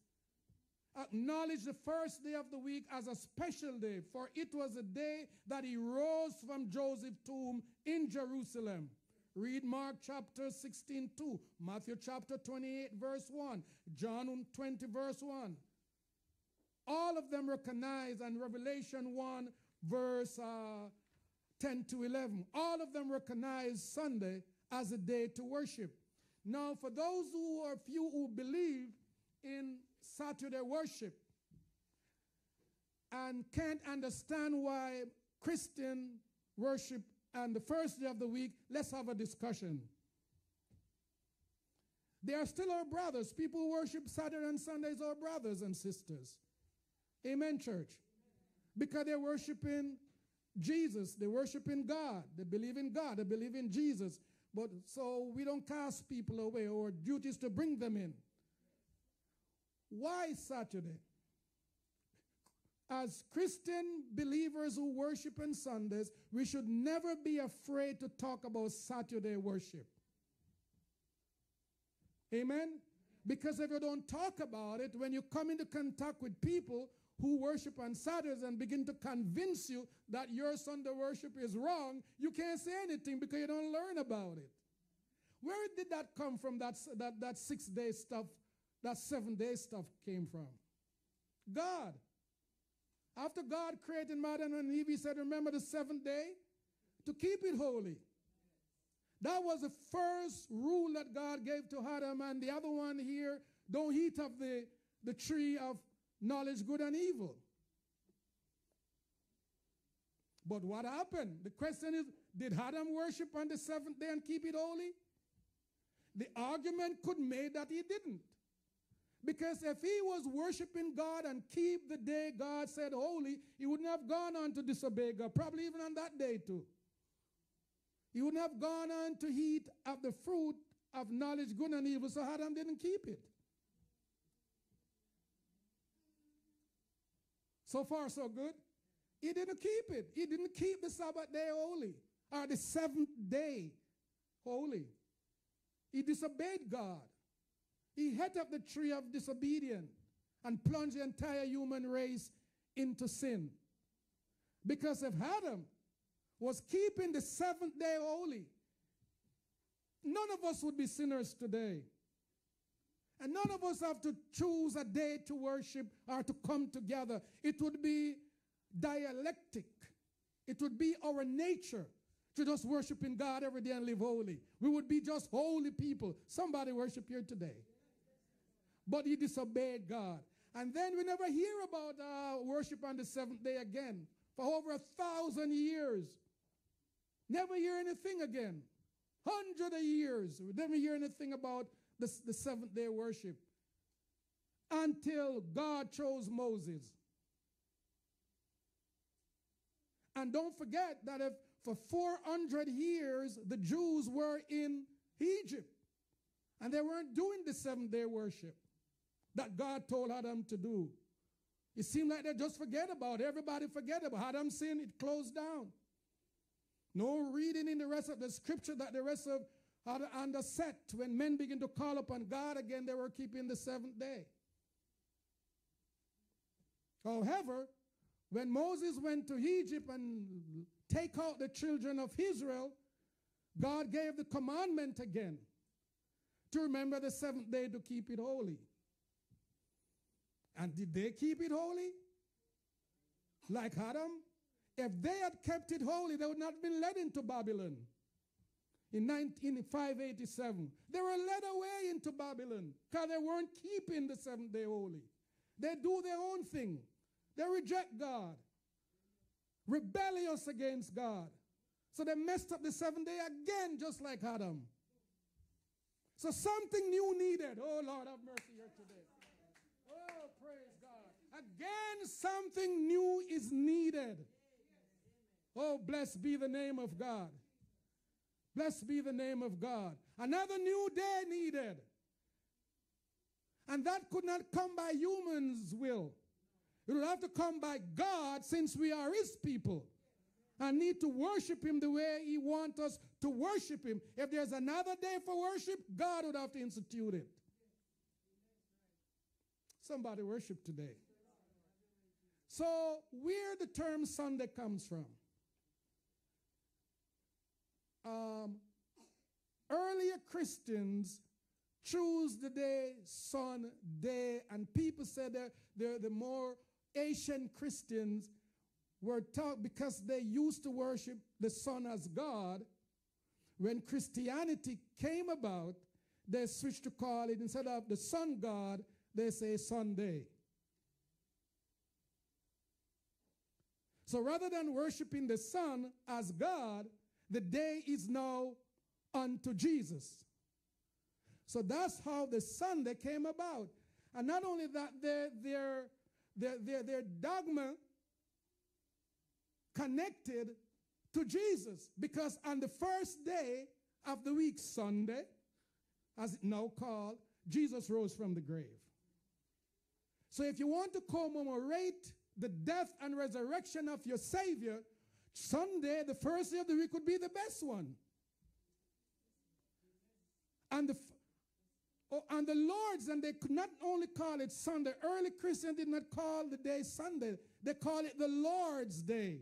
[SPEAKER 2] acknowledged the first day of the week as a special day, for it was a day that he rose from Joseph's tomb in Jerusalem. Read Mark chapter 16, 2, Matthew chapter 28, verse 1, John 20, verse 1. All of them recognize, and Revelation 1, verse uh, 10 to 11, all of them recognize Sunday as a day to worship. Now, for those who are few who believe in Saturday worship and can't understand why Christian worship and the first day of the week, let's have a discussion. They are still our brothers. People who worship Saturday and Sundays are brothers and sisters. Amen, church. Because they're worshiping Jesus, they're worshiping God, they believe in God, they believe in Jesus. But so we don't cast people away. Our duty is to bring them in. Why Saturday? As Christian believers who worship on Sundays, we should never be afraid to talk about Saturday worship. Amen? Because if you don't talk about it, when you come into contact with people who worship on Saturdays and begin to convince you that your Sunday worship is wrong, you can't say anything because you don't learn about it. Where did that come from, that, that, that six day stuff, that seven day stuff came from? God. After God created Adam and Eve, he said, Remember the seventh day? To keep it holy. That was the first rule that God gave to Adam, and the other one here don't eat of the, the tree of knowledge, good and evil. But what happened? The question is did Adam worship on the seventh day and keep it holy? The argument could be made that he didn't. Because if he was worshiping God and keep the day God said holy, he wouldn't have gone on to disobey God, probably even on that day too. He wouldn't have gone on to eat of the fruit of knowledge, good and evil, so Adam didn't keep it. So far, so good. He didn't keep it. He didn't keep the Sabbath day holy, or the seventh day holy. He disobeyed God. He ate up the tree of disobedience and plunged the entire human race into sin. Because if Adam was keeping the seventh day holy, none of us would be sinners today. And none of us have to choose a day to worship or to come together. It would be dialectic. It would be our nature to just worship in God every day and live holy. We would be just holy people. Somebody worship here today. But he disobeyed God. And then we never hear about uh, worship on the seventh day again for over a thousand years. Never hear anything again. Hundred of years. We never hear anything about the, the seventh day worship until God chose Moses. And don't forget that if for 400 years the Jews were in Egypt and they weren't doing the seventh day worship that God told Adam to do. It seemed like they just forget about it. Everybody forget about Adam sin, it closed down. No reading in the rest of the scripture that the rest of and the set when men begin to call upon God again, they were keeping the seventh day. However, when Moses went to Egypt and take out the children of Israel, God gave the commandment again to remember the seventh day to keep it holy. And did they keep it holy? Like Adam? If they had kept it holy, they would not have been led into Babylon in 587. They were led away into Babylon because they weren't keeping the seventh day holy. They do their own thing. They reject God, rebellious against God. So they messed up the seventh day again, just like Adam. So something new needed. Oh, Lord, have mercy here today. Again, something new is needed. Oh, blessed be the name of God. Blessed be the name of God. Another new day needed. And that could not come by humans' will. It will have to come by God since we are His people and need to worship Him the way He wants us to worship Him. If there's another day for worship, God would have to institute it. Somebody worship today. So, where the term Sunday comes from? um, earlier Christians choose the day sun day, and people said that the, the more Asian Christians were taught because they used to worship the sun as God. When Christianity came about, they switched to call it instead of the sun god, they say Sunday. So rather than worshiping the sun as God, the day is now unto Jesus. So that's how the Sunday came about. And not only that, their, their, their, their, their dogma connected to Jesus. Because on the first day of the week, Sunday, as it now called, Jesus rose from the grave. So if you want to commemorate the death and resurrection of your Savior, Sunday, the first day of the week, would be the best one. And the, oh, and the Lord's, and they could not only call it Sunday, early Christians did not call the day Sunday, they call it the Lord's Day.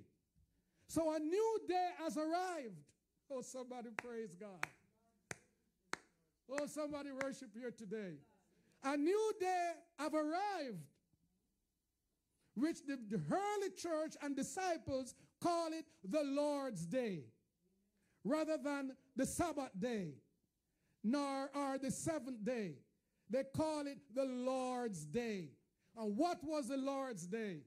[SPEAKER 2] So a new day has arrived. Oh, somebody praise God. Oh, somebody worship here today. A new day have arrived, which the, early church and disciples call it the Lord's Day, rather than the Sabbath day, nor are the seventh day. They call it the Lord's Day. And what was the Lord's Day?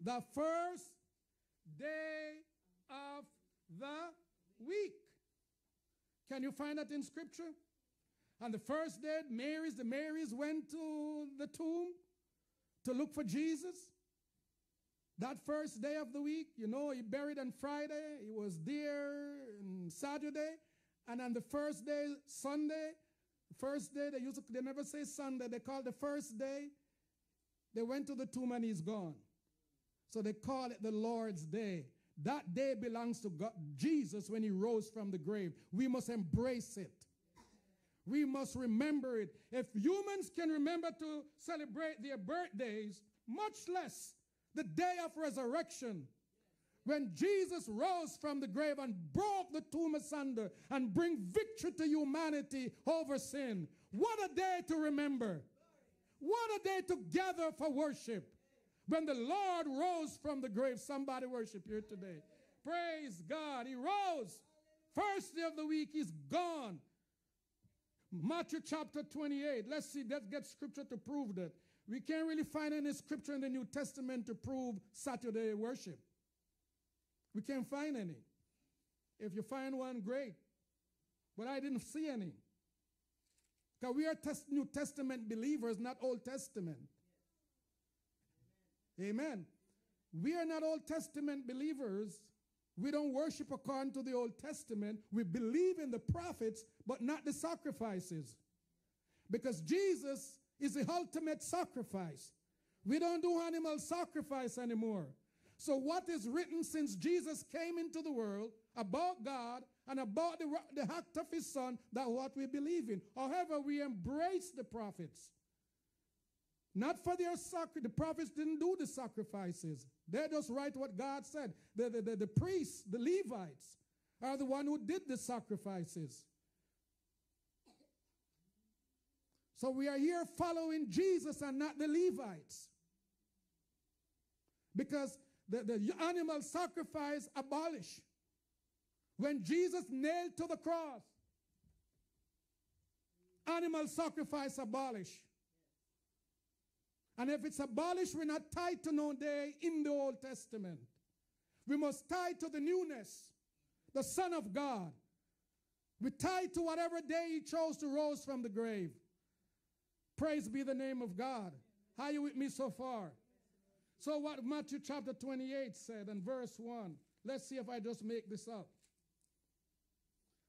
[SPEAKER 2] The first day of the week. Can you find that in scripture? On the first day, Marys, the Marys went to the tomb to look for Jesus. That first day of the week, you know, he buried on Friday. He was there on Saturday. And on the first day, Sunday, first day, they used to, they never say Sunday, they call the first day. They went to the tomb and he's gone. So they call it the Lord's Day. That day belongs to God, Jesus when he rose from the grave. We must embrace it. We must remember it. If humans can remember to celebrate their birthdays, much less the day of resurrection, when Jesus rose from the grave and broke the tomb asunder and bring victory to humanity over sin. What a day to remember. What a day to gather for worship. When the Lord rose from the grave, somebody worship here today. Praise God. He rose. First day of the week, he's gone. Matthew chapter 28. Let's see, let's get scripture to prove that. We can't really find any scripture in the New Testament to prove Saturday worship. We can't find any. If you find one, great. But I didn't see any. Because we are test- New Testament believers, not Old Testament. Amen. We are not Old Testament believers. We don't worship according to the Old Testament. We believe in the prophets, but not the sacrifices. Because Jesus is the ultimate sacrifice. We don't do animal sacrifice anymore. So, what is written since Jesus came into the world about God and about the, the act of his son, that what we believe in. However, we embrace the prophets. Not for their sacrifice. The prophets didn't do the sacrifices. They just write what God said. The, the, the, the priests, the Levites, are the one who did the sacrifices. So we are here following Jesus and not the Levites. Because the, the animal sacrifice abolished. When Jesus nailed to the cross, animal sacrifice abolished. And if it's abolished, we're not tied to no day in the Old Testament. We must tie to the newness, the Son of God. We tie to whatever day He chose to rose from the grave. Praise be the name of God. Are you with me so far? So, what Matthew chapter 28 said in verse 1, let's see if I just make this up.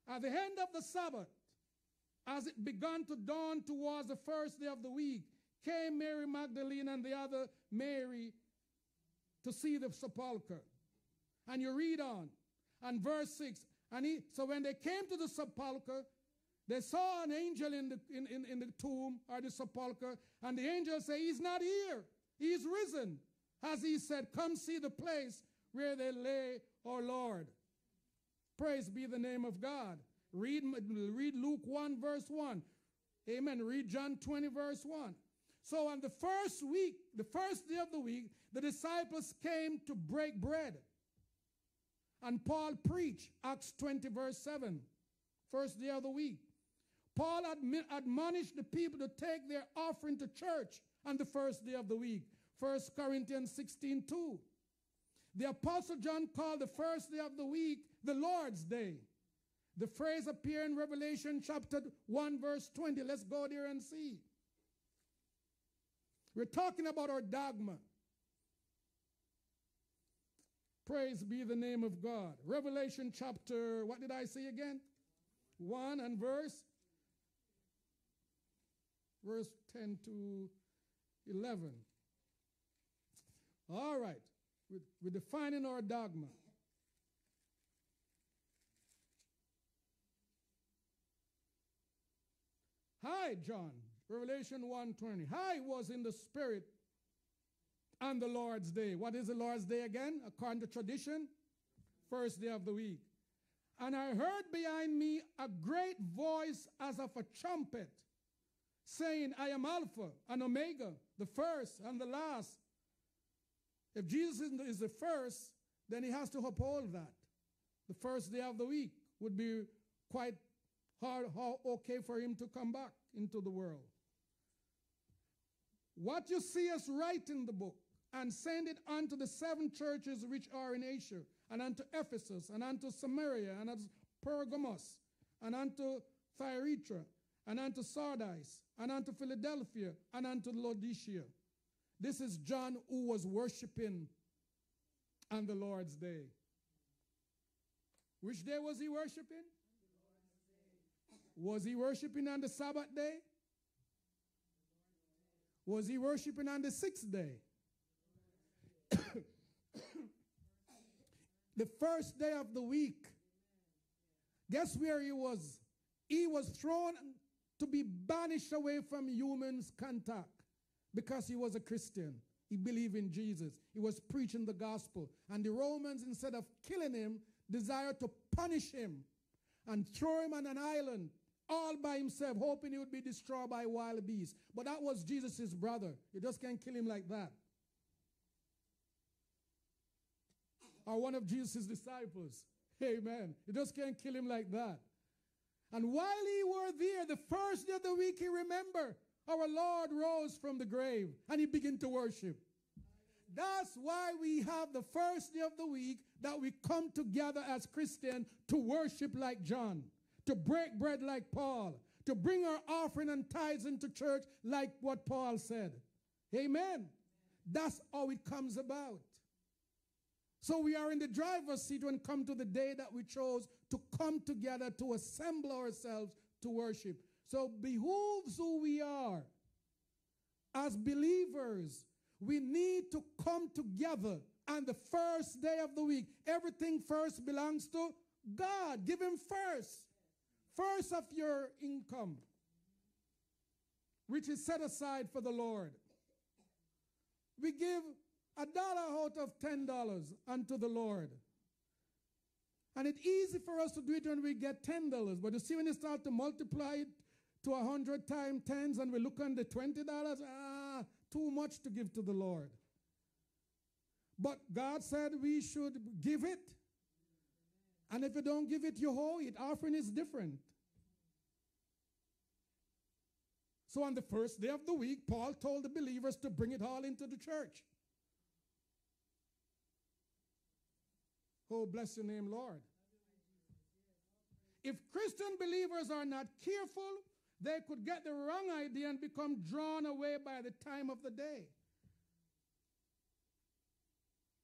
[SPEAKER 2] At the end of the Sabbath, as it began to dawn towards the first day of the week, came Mary Magdalene and the other Mary to see the sepulchre. And you read on. And verse 6. And he, so when they came to the sepulchre, they saw an angel in the, in, in, in the tomb or the sepulchre, and the angel said, He's not here. He's risen. As he said, Come see the place where they lay our Lord. Praise be the name of God. Read, read Luke 1, verse 1. Amen. Read John 20, verse 1. So on the first week, the first day of the week, the disciples came to break bread. And Paul preached, Acts 20, verse 7, first day of the week. Paul admi- admonished the people to take their offering to church on the first day of the week. 1 Corinthians 16 2. The Apostle John called the first day of the week the Lord's Day. The phrase appears in Revelation chapter 1, verse 20. Let's go there and see. We're talking about our dogma. Praise be the name of God. Revelation chapter, what did I say again? 1 and verse verse 10 to 11. All right. We're, defining our dogma. Hi, John. Revelation 1:20. Hi was in the spirit on the Lord's day. What is the Lord's day again? According to tradition, first day of the week. And I heard behind me a great voice as of a trumpet, saying, I am Alpha and Omega, the first and the last. If Jesus is the first, then he has to uphold that. The first day of the week would be quite hard, how okay for him to come back into the world. What you see us write in the book and send it unto the seven churches which are in Asia, and unto Ephesus, and unto Samaria, and unto Pergamos, and unto Thyatira, and unto Sardis, and unto Philadelphia, and unto Laodicea. This is John who was worshiping on the Lord's day. Which day was he worshiping? Was he worshiping on the Sabbath day? Was he worshiping on the sixth day? the first day of the week. Guess where he was? He was thrown to be banished away from humans' contact because he was a Christian. He believed in Jesus. He was preaching the gospel. And the Romans, instead of killing him, desired to punish him and throw him on an island all by himself, hoping he would be destroyed by wild beasts. But that was Jesus' brother. You just can't kill him like that. Or one of Jesus' disciples. Amen. You just can't kill him like that. And while he were there, the first day of the week, he remembered our Lord rose from the grave and he began to worship. That's why we have the first day of the week that we come together as Christians to worship like John, to break bread like Paul, to bring our offering and tithes into church like what Paul said. Amen. That's how it comes about. So we are in the driver's seat when come to the day that we chose to come together to assemble ourselves to worship. So behooves who we are as believers. We need to come together on the first day of the week. Everything first belongs to God. Give him first. First of your income, which is set aside for the Lord. We give a dollar out of ten dollars unto the Lord. And it's easy for us to do it when we get ten dollars. But you see, when you start to multiply it to a hundred times tens and we look on the twenty dollars, ah, too much to give to the Lord. But God said we should give it. And if you don't give it, you owe it. Offering is different. So on the first day of the week, Paul told the believers to bring it all into the church. Oh, bless your name, Lord. If Christian believers are not careful, they could get the wrong idea and become drawn away by the time of the day,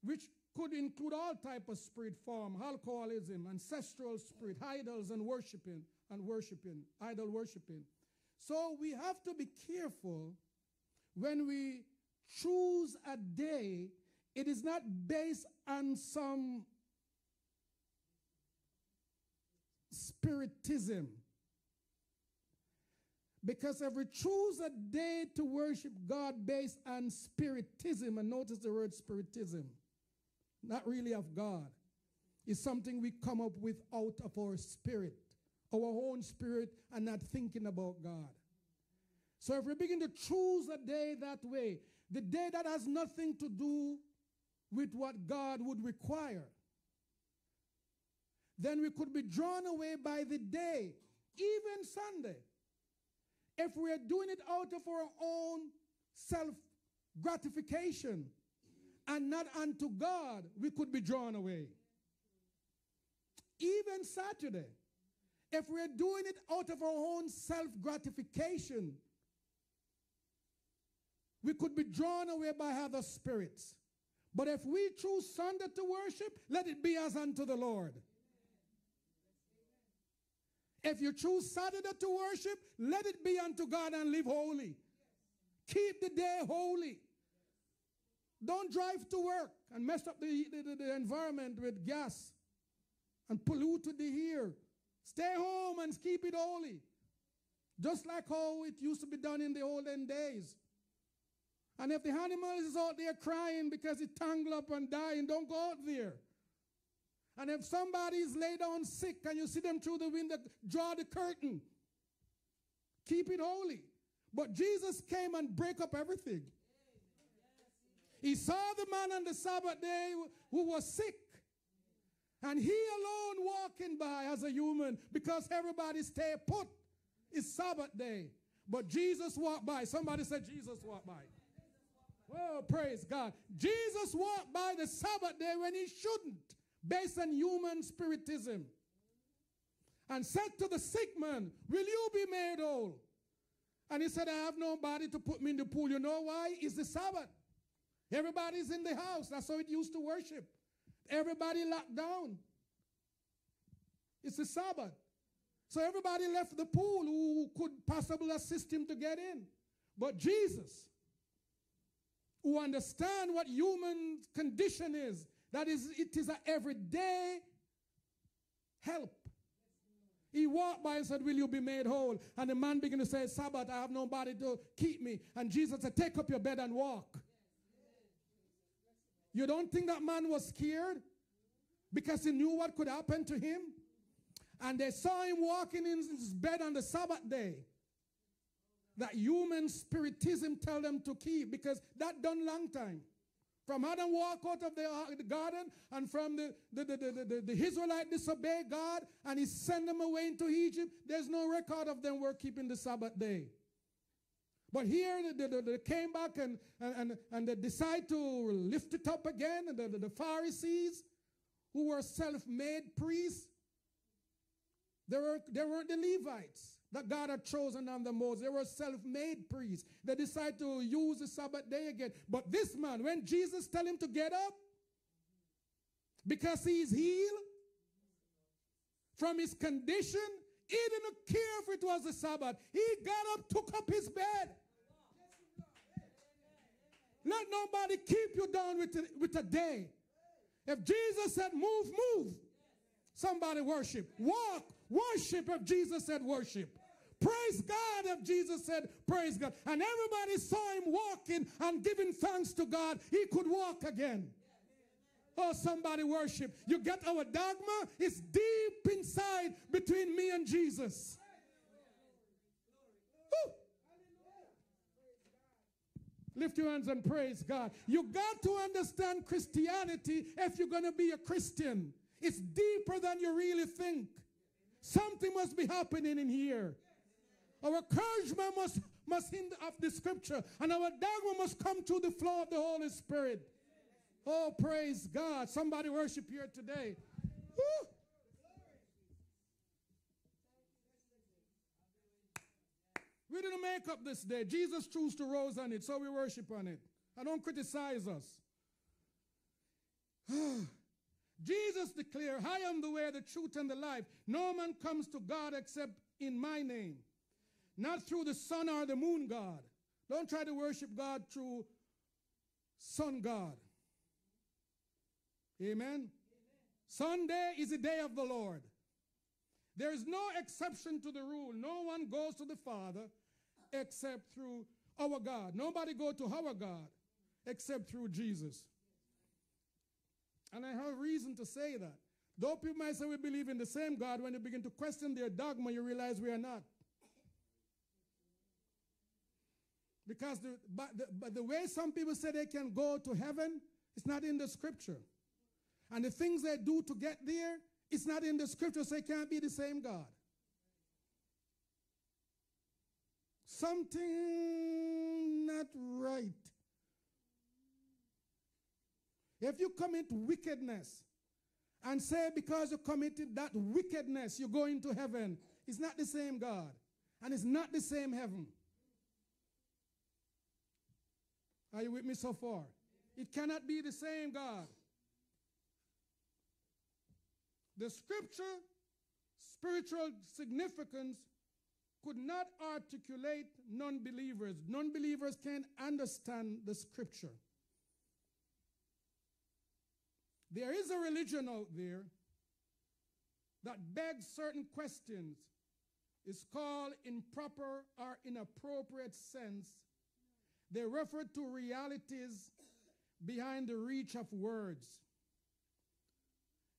[SPEAKER 2] which could include all type of spirit form, alcoholism, ancestral spirit, idols and worshiping and worshiping, idol worshiping. So we have to be careful when we choose a day. It is not based on some spiritism. Because if we choose a day to worship God based on spiritism, and notice the word spiritism, not really of God, is something we come up with out of our spirit, our own spirit, and not thinking about God. So if we begin to choose a day that way, the day that has nothing to do with what God would require, then we could be drawn away by the day, even Sunday. If we are doing it out of our own self gratification and not unto God, we could be drawn away. Even Saturday, if we're doing it out of our own self gratification, we could be drawn away by other spirits. But if we choose Sunday to worship, let it be as unto the Lord. If you choose Saturday to worship, let it be unto God and live holy. Keep the day holy. Don't drive to work and mess up the, the, the environment with gas and pollute the air. Stay home and keep it holy. Just like how it used to be done in the olden days. And if the animal is out there crying because it tangled up and dying, don't go out there. And if somebody is laid down sick and you see them through the window, draw the curtain. Keep it holy. But Jesus came and break up everything. He saw the man on the Sabbath day who was sick. And he alone walking by as a human because everybody stay put. It's Sabbath day. But Jesus walked by. Somebody said Jesus walked by. Well, praise God. Jesus walked by the Sabbath day when he shouldn't, based on human spiritism. And said to the sick man, Will you be made whole? And he said, I have nobody to put me in the pool. You know why? It's the Sabbath. Everybody's in the house. That's how it used to worship. Everybody locked down. It's the Sabbath. So everybody left the pool who could possibly assist him to get in. But Jesus, who understand what human condition is, that is, it is an everyday help. He walked by and said, Will you be made whole? And the man began to say, Sabbath, I have nobody to keep me. And Jesus said, Take up your bed and walk. You don't think that man was scared? Because he knew what could happen to him? And they saw him walking in his bed on the Sabbath day. That human spiritism tell them to keep because that done long time. From Adam walk out of the, uh, garden and from the, the, the, the, the, Israelite disobey God and he send them away into Egypt. There's no record of them were keeping the Sabbath day. But here they, they, they came back and, and, and they decide to lift it up again. And the, the, the Pharisees, who were self-made priests, they, were, they weren't the Levites that God had chosen under Moses. They were self-made priests. They decided to use the Sabbath day again. But this man, when Jesus tell him to get up, because he's healed from his condition, he didn't care if it was the Sabbath. He got up, took up his bed. Let nobody keep you down with a, with a day. If Jesus said move, move. Somebody worship. Walk, worship if Jesus said worship. Praise God if Jesus said praise God. And everybody saw him walking and giving thanks to God. He could walk again. Oh, somebody worship. You get our dogma? It's deep inside between me and Jesus. Lift your hands and praise God. You got to understand Christianity if you're going to be a Christian. It's deeper than you really think. Something must be happening in here. Our encouragement must, must hinder of the scripture, and our dogma must come through the flow of the Holy Spirit. Oh, praise God. Somebody worship here today. Woo. We didn't make up this day. Jesus chose to rose on it, so we worship on it. I don't criticize us. Jesus declared, I am the way, the truth, and the life. No man comes to God except in my name. Not through the sun or the moon God. Don't try to worship God through sun God. Amen? Amen. Sunday is the day of the Lord. There is no exception to the rule. No one goes to the Father except through our God. Nobody go to our God except through Jesus. And I have reason to say that. Though people might say we believe in the same God, when you begin to question their dogma, you realize we are not. Because the, but the, but the way some people say they can go to heaven, it's not in the scripture. And the things they do to get there, it's not in the scripture, so it can't be the same God. Something not right. If you commit wickedness and say because you committed that wickedness you go into heaven, it's not the same God and it's not the same heaven. Are you with me so far? It cannot be the same God. The scripture, spiritual significance, could not articulate non believers. Non believers can't understand the scripture. There is a religion out there that begs certain questions. It's called improper or inappropriate sense. They refer to realities behind the reach of words.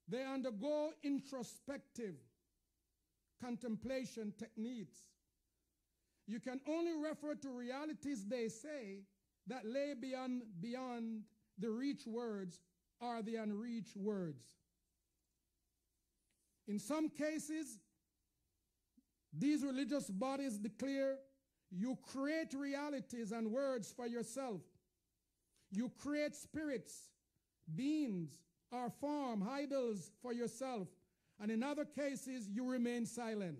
[SPEAKER 2] They undergo introspective contemplation techniques. You can only refer to realities, they say, that lay beyond, beyond the reach words or the unreached words. In some cases, these religious bodies declare you create realities and words for yourself. You create spirits, beings, or form idols for yourself. And in other cases, you remain silent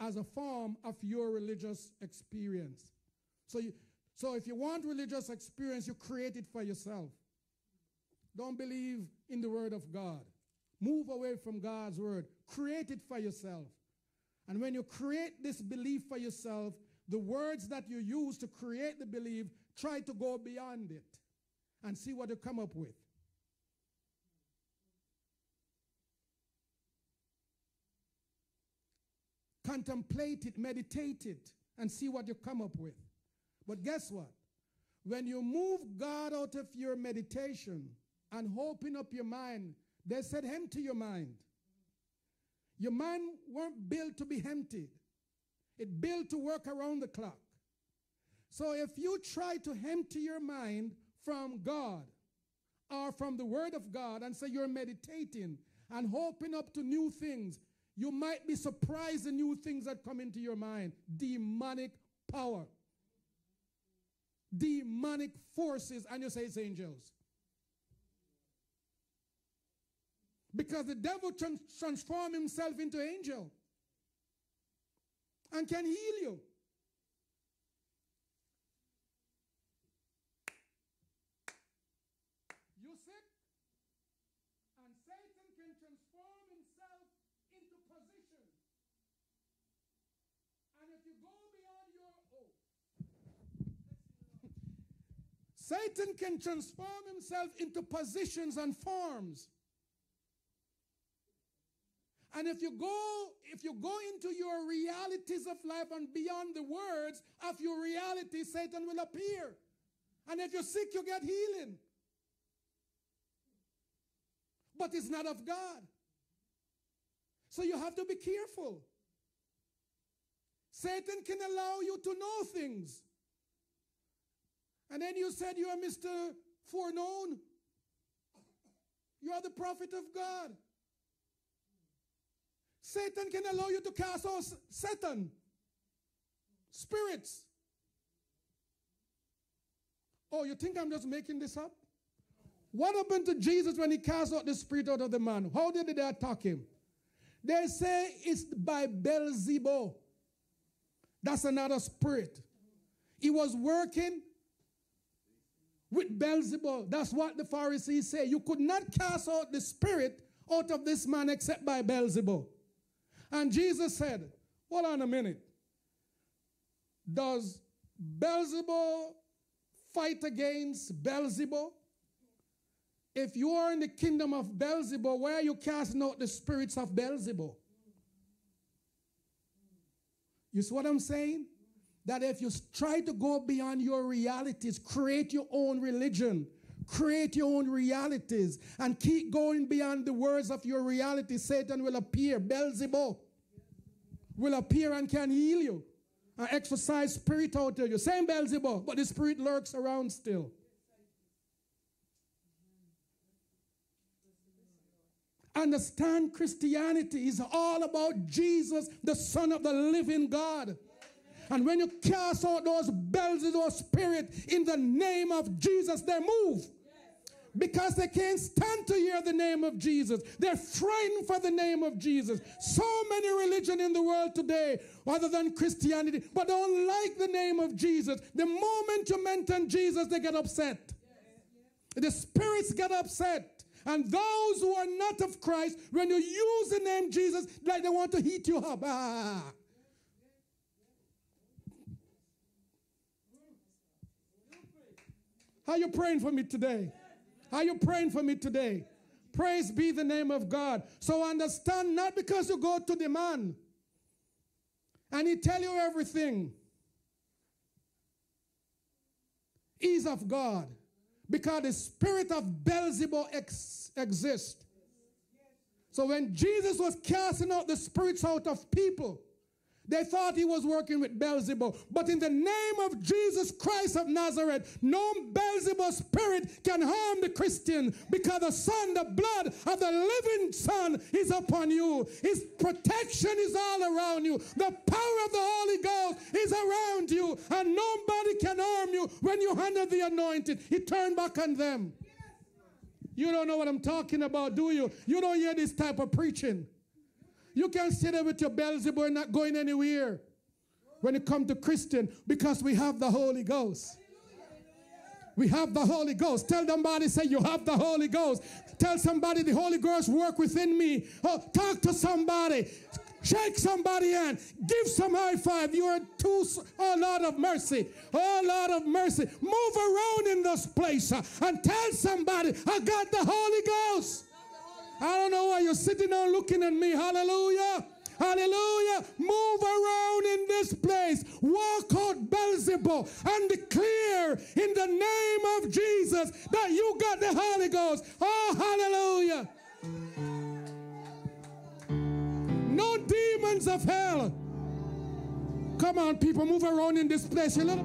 [SPEAKER 2] as a form of your religious experience. So, you, so if you want religious experience, you create it for yourself. Don't believe in the word of God. Move away from God's word. Create it for yourself. And when you create this belief for yourself, the words that you use to create the belief, try to go beyond it and see what you come up with. Contemplate it, meditate it, and see what you come up with. But guess what? When you move God out of your meditation and open up your mind, they said, empty your mind. Your mind weren't built to be emptied. It built to work around the clock. So if you try to empty your mind from God or from the Word of God and say you're meditating and hoping up to new things, you might be surprised the new things that come into your mind. Demonic power. Demonic forces, and you say it's angels. Because the devil trans- transform himself into angel and can heal you. You sick? And Satan can transform himself into position. And if you go beyond your oh. Satan can transform himself into positions and forms. And if you go, if you go into your realities of life and beyond the words of your reality, Satan will appear. And if you're sick, you get healing. But it's not of God. So you have to be careful. Satan can allow you to know things. And then you said you are Mr. Foreknown. You are the prophet of God. Satan can allow you to cast out Satan, spirits. Oh, you think I'm just making this up? What happened to Jesus when he cast out the spirit out of the man? How did they attack him? They say it's by Beelzebub. That's another spirit. He was working with Beelzebub. That's what the Pharisees say. You could not cast out the spirit out of this man except by Beelzebub. And Jesus said, Hold on a minute. Does Beelzebub fight against Beelzebub? If you are in the kingdom of Beelzebub, where are you casting out the spirits of Beelzebub? You see what I'm saying? That if you try to go beyond your realities, create your own religion, create your own realities, and keep going beyond the words of your reality, Satan will appear. Beelzebub will appear and can heal you and exercise spirit out of you. Same Beelzebub, but the spirit lurks around still. Understand Christianity is all about Jesus, the Son of the living God. And when you cast out those Beelzebub spirit in the name of Jesus, they move. Because they can't stand to hear the name of Jesus. They're frightened for the name of Jesus. So many religion in the world today, other than Christianity, but don't like the name of Jesus. The moment you mention Jesus, they get upset. The spirits get upset. And those who are not of Christ, when you use the name Jesus, like they want to heat you up. Ah. Are you praying for me today? Are you praying for me today? Praise be the name of God. So understand not because you go to the man and he tell you everything. He's of God because the spirit of Beelzebub ex- exists. So when Jesus was casting out the spirits out of people, they thought he was working with Beelzebub. But in the name of Jesus Christ of Nazareth, no Beelzebub spirit can harm the Christian because the Son, the blood of the living Son is upon you. His protection is all around you. The power of the Holy Ghost is around you. And nobody can harm you when you handle the anointing. He turned back on them. You don't know what I'm talking about, do you? You don't hear this type of preaching. You can sit there with your Beelzebub and not going anywhere when it comes to Christian because we have the Holy Ghost. We have the Holy Ghost. Tell somebody, say, You have the Holy Ghost. Tell somebody, The Holy Ghost work within me. Oh, talk to somebody. Shake somebody hand. Give some high five. You are too, oh Lord of mercy. Oh Lord of mercy. Move around in this place uh, and tell somebody, I got the Holy Ghost. I don't know why you're sitting there looking at me. Hallelujah. Hallelujah. Move around in this place. Walk out Beelzebub and declare in the name of Jesus that you got the Holy Ghost. Oh, hallelujah. No demons of hell. Come on, people, move around in this place. You little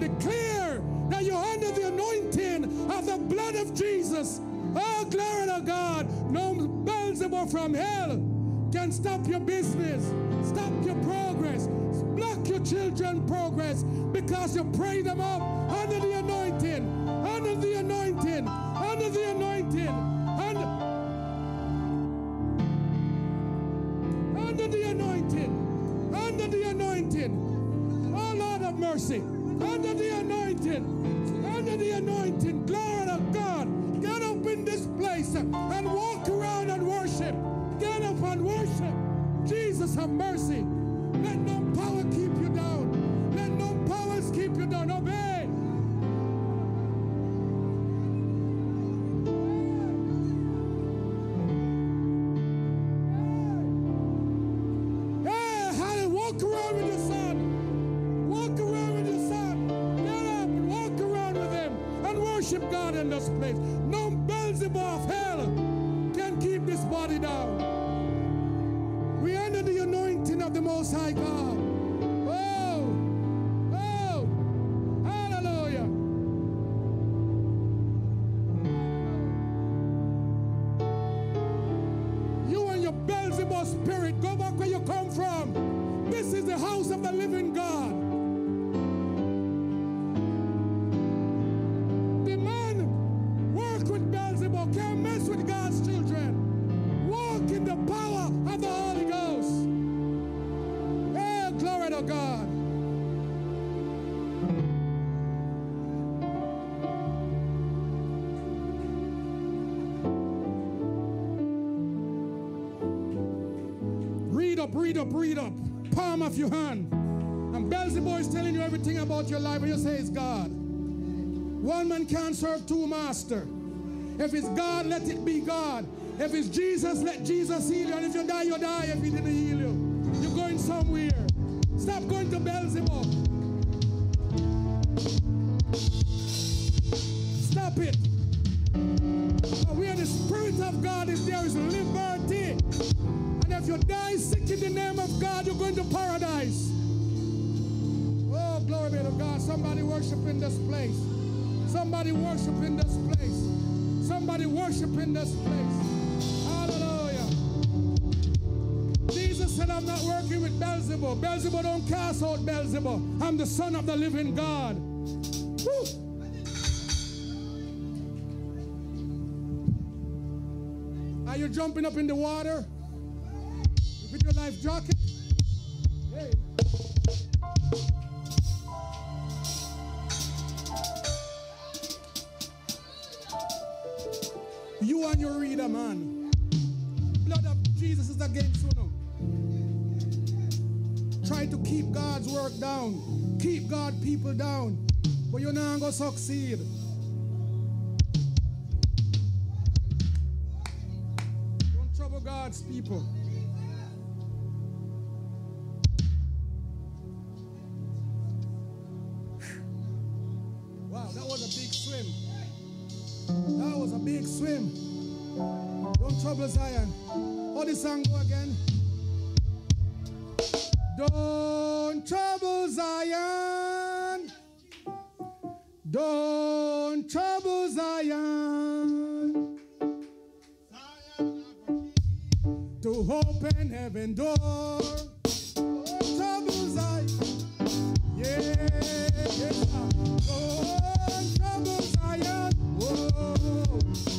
[SPEAKER 2] and declare that you're under the anointing of the blood of Jesus. Oh, glory to God. No Beelzebub from hell can stop your business, stop your progress, block your children's progress because you pray them up under the anointing, under the anointing, under the anointing, under, under the anointing, under the anointing. Oh Lord of mercy, under the anointing, under the anointing. Glory of God. Get up in this place and walk around and worship. Get up and worship. Jesus have mercy. Let no power keep you down. This place. Read up. Palm of your hand. And Beelzebub is telling you everything about your life, and you say it's God. One man can't serve two masters. If it's God, let it be God. If it's Jesus, let Jesus heal you. And if you die, you die if he didn't heal you. You're going somewhere. Stop going to Beelzebub. Stop it. Somebody worship in this place. Somebody worship in this place. Hallelujah. Jesus said, I'm not working with Beelzebub. Beelzebub don't cast out Beelzebub. I'm the son of the living God. Woo. Are you jumping up in the water? With your life jacket? down. Keep God people down. But you're not going to succeed. Don't trouble God's people. Wow, that was a big swim. That was a big swim. Don't trouble Zion. All this song go again. Don't trouble Zion. Don't trouble Zion. To open heaven door. Don't trouble Zion. Yeah, yeah. Don't trouble Zion. Whoa.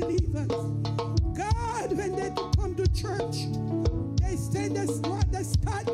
[SPEAKER 2] believers.
[SPEAKER 3] God, when they come to church, they say this,
[SPEAKER 2] what they
[SPEAKER 4] start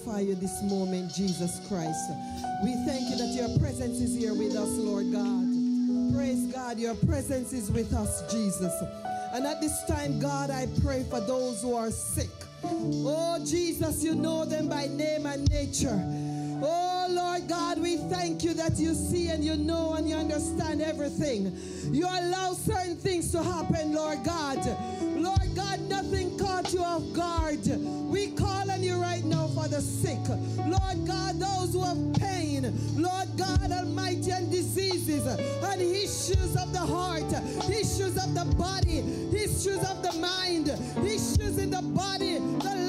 [SPEAKER 4] glorify you this moment, Jesus Christ. We thank you that your presence is here with us, Lord God. Praise God. Your presence is with us, Jesus. And at this time, God, I pray for those who are sick. Oh, Jesus, you know them by name and nature. Oh, Lord God, we thank you that you see and you know and you understand everything. You allow certain things to happen, Lord God. Lord God, nothing caught you off guard. Sick. Lord God, those who have pain. Lord God Almighty, and diseases and issues of the heart, issues of the body, issues of the mind, issues in the body, the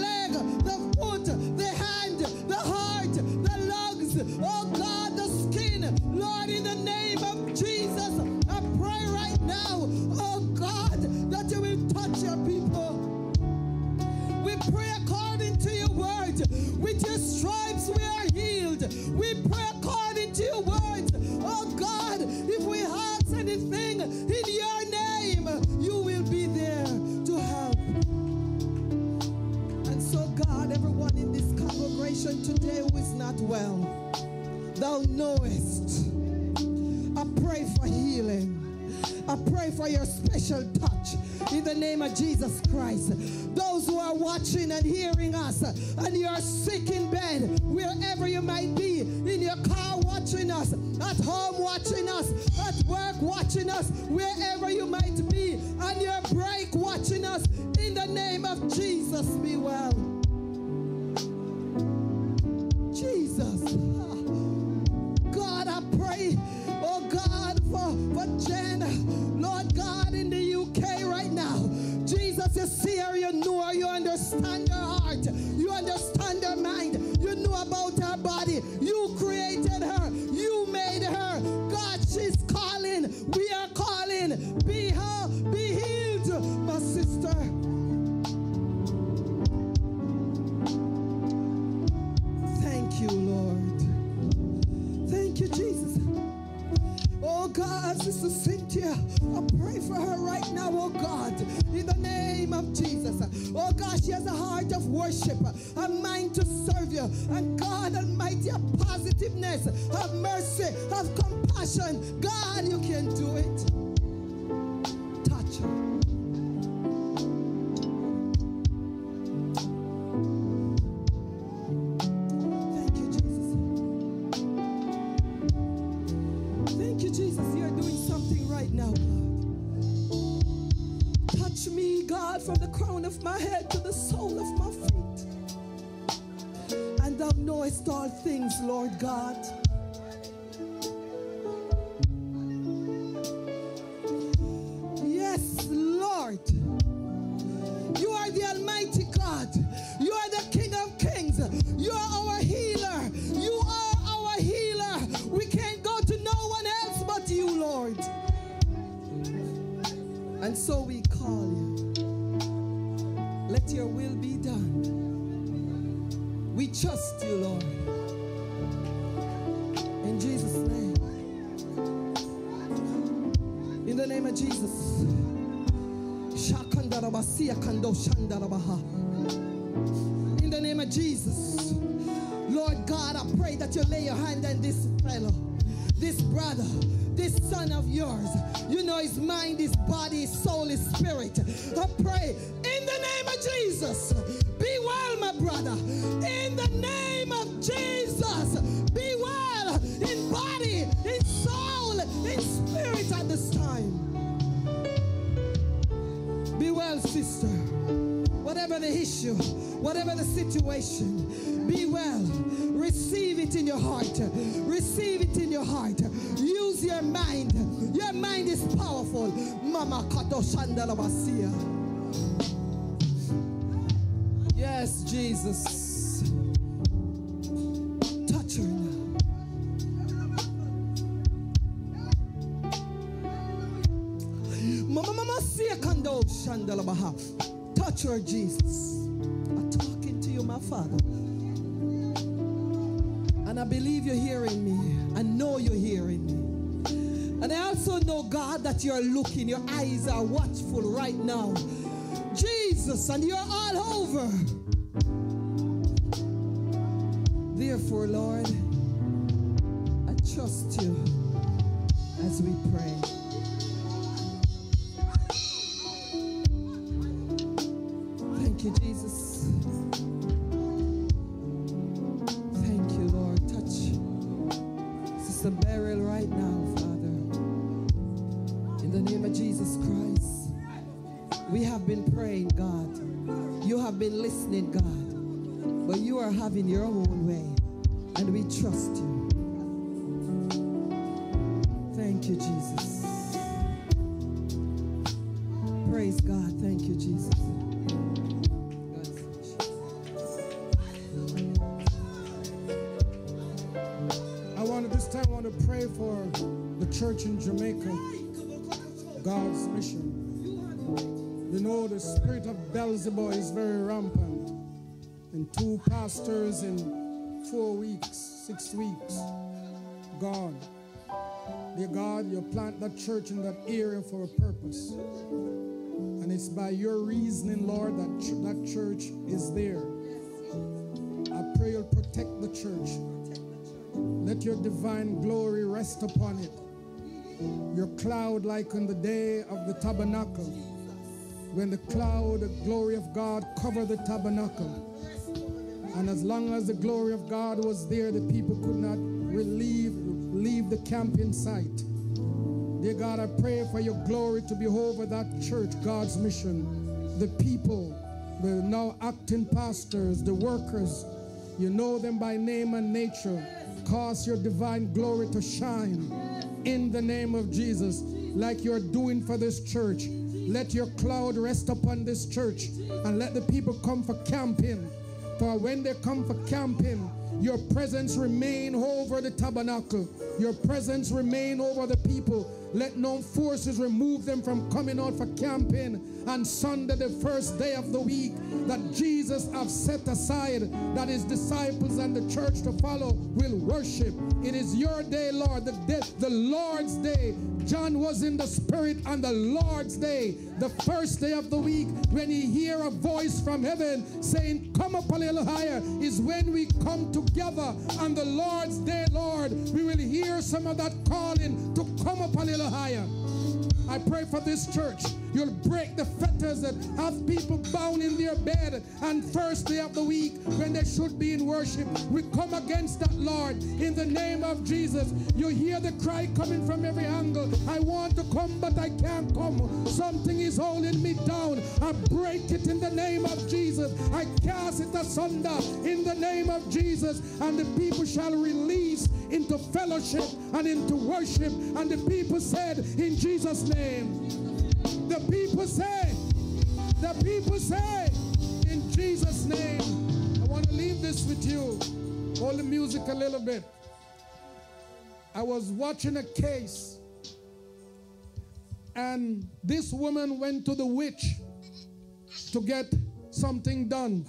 [SPEAKER 4] we are healed. We pray according to your word. Oh God, if we ask anything in your name, you will be there to help. And so, God, everyone in this congregation today who is not well, thou knowest. I pray for healing. I pray for your special touch in the name of Jesus Christ. Those who are watching and hearing us and you are sick in bed, wherever you might be, in your car watching us, at home watching us, at work watching us, wherever you might be, and your break watching us, in the name of Jesus, be well. Jesus. God, I pray, oh God, for, for Jen, Lord God, in the UK right now. Jesus, you see her, you know her, you understand her heart, you understand her mind, you know about her body, you created her, you made her. God, she's calling, we are calling, be her, be healed, my sister. God, Sister Cynthia, I pray for her right now, oh God, in the name of Jesus. Oh God, she has a heart of worship, a mind to serve you. And God Almighty, a positiveness, have mercy, have compassion. God, you can do it. Touch her. My head to the sole of my feet. And thou knowest all things, Lord God. Yes, Lord. We trust you, Lord. In Jesus' name. In the name of Jesus. In the name of Jesus. Lord God, I pray that you lay your hand on this fellow, this brother, this son of yours. You know his mind, his body, his soul, his spirit. I pray in the name of Jesus. Brother. In the name of Jesus. Be well in body, in soul, in spirit at this time. Be well, sister. Whatever the issue, whatever the situation, be well. Receive it in your heart. Receive it in your heart. Use your mind. Your mind is powerful. Mama Kato Shandalabasia. Jesus. Touch her now. Mama Mama Sia Kando Shandalabaha. Touch her, Jesus. I'm talking to you, my Father. And I believe you're hearing me. I know you're hearing me. And I also know, God, that you're looking. Your eyes are watchful right now. Jesus, and you're all over.
[SPEAKER 2] Weeks, gone. Dear God, you plant that church in that area for a purpose. And it's by your reasoning, Lord, that ch- that church is there. I pray you'll protect the church. Let your divine glory rest upon it. Your cloud, like on the day of the tabernacle, when the cloud, the glory of God, covered the tabernacle. And as long as the glory of God was there, the people could not relieve, leave the camping site. Dear God, I pray for your glory to be over that church, God's mission. The people, the now acting pastors, the workers, you know them by name and nature. Cause your divine glory to shine in the name of Jesus, like you're doing for this church. Let your cloud rest upon this church and let the people come for camping. For when they come for camping, your presence remain over the tabernacle. Your presence remain over the people. Let no forces remove them from coming out for camping. And Sunday, the first day of the week, that Jesus have set aside, that his disciples and the church to follow will worship. It is your day, Lord, the day, the Lord's day. John was in the spirit on the Lord's day, the first day of the week, when he hear a voice from heaven saying, Come up a little higher, is when we come together on the Lord's day, Lord. We will hear some of that calling to come up a little higher. I pray for this church. You'll break the fetters that have people bound in their bed and first day of the week when they should be in worship. We come against that, Lord, in the name of Jesus. You hear the cry coming from every angle. I want to come, but I can't come. Something is holding me down. I break it in the name of Jesus. I cast it asunder in the name of Jesus. And the people shall release into fellowship and into worship. And the people said, in Jesus' name. The people say, the people say, in Jesus' name. I want to leave this with you. Hold the music a little bit. I was watching a case, and this woman went to the witch to get something done.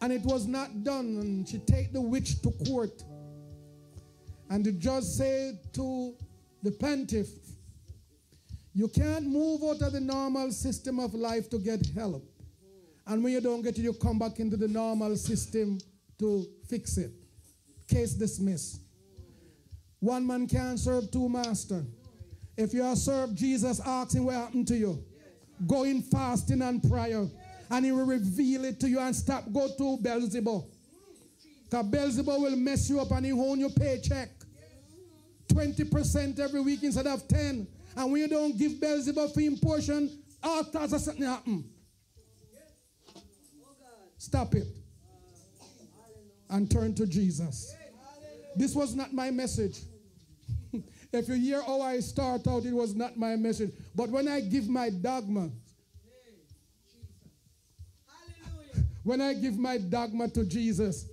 [SPEAKER 2] And it was not done, and she take the witch to court. And the judge said to the plaintiff, you can't move out of the normal system of life to get help. And when you don't get it, you come back into the normal system to fix it. Case dismissed. One man can't serve two masters. If you are served Jesus, ask him what happened to you. Go in fasting and prayer. And he will reveal it to you and stop. Go to Beelzebub. Because Beelzebub will mess you up and he own your paycheck. 20% every week instead of 10. And when you don't give Beelzebub for him portion, all sorts of something happen. Stop it. And turn to Jesus. This was not my message. If you hear how I start out, it was not my message. But when I give my dogma, when I give my dogma to Jesus,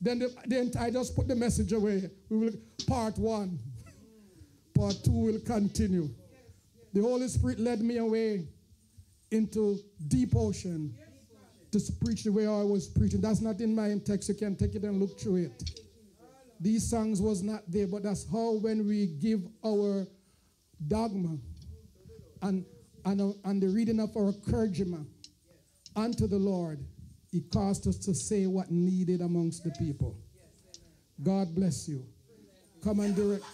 [SPEAKER 2] then, the, then I just put the message away. We will part one. Part two will continue. The Holy Spirit led me away into deep ocean to preach the way I was preaching. That's not in my text. You can take it and look through it.
[SPEAKER 4] These songs was not there, but that's how when we give our dogma and, and, and the reading of our clergyman unto the Lord, it caused us to say what needed amongst the people. God bless you. Come and direct.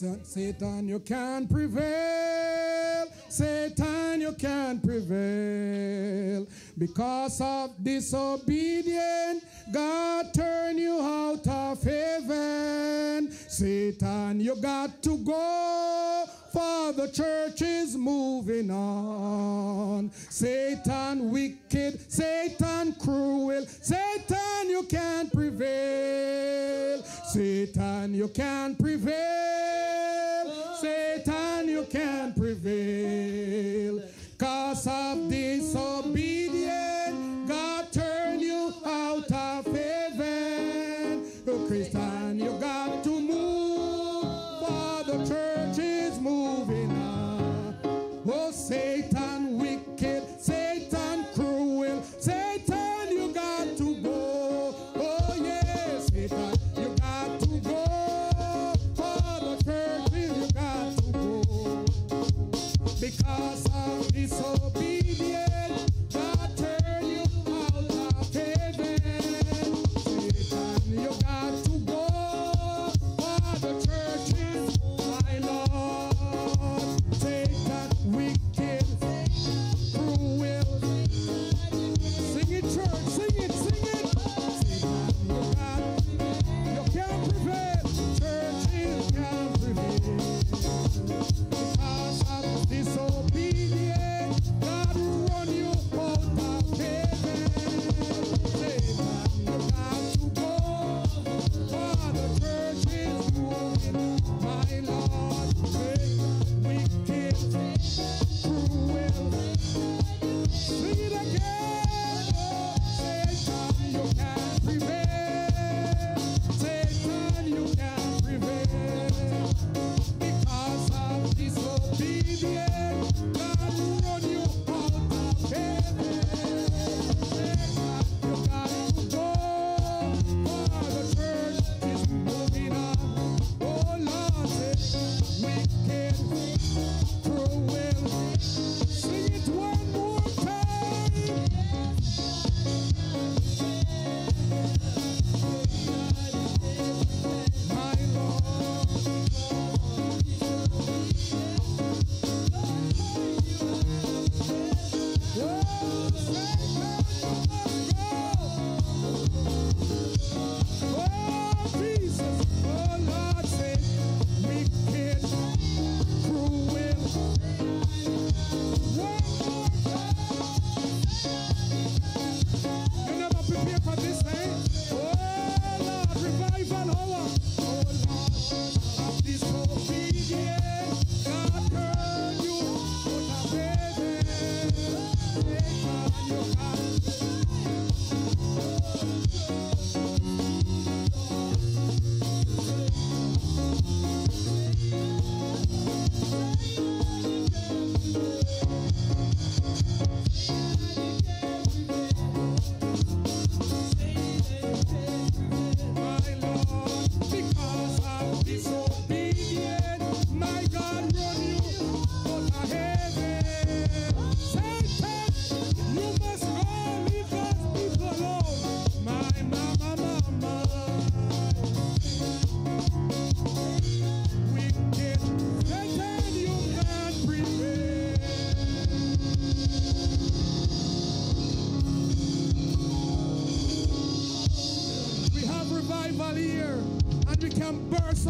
[SPEAKER 4] Satan, you can't prevail. Satan, you can't prevail. Because of disobedience, God turn you out of heaven. Satan, you got to go, for the church is moving on. Satan, wicked, Satan, cruel, Satan, you can't prevail. Satan, you can't prevail.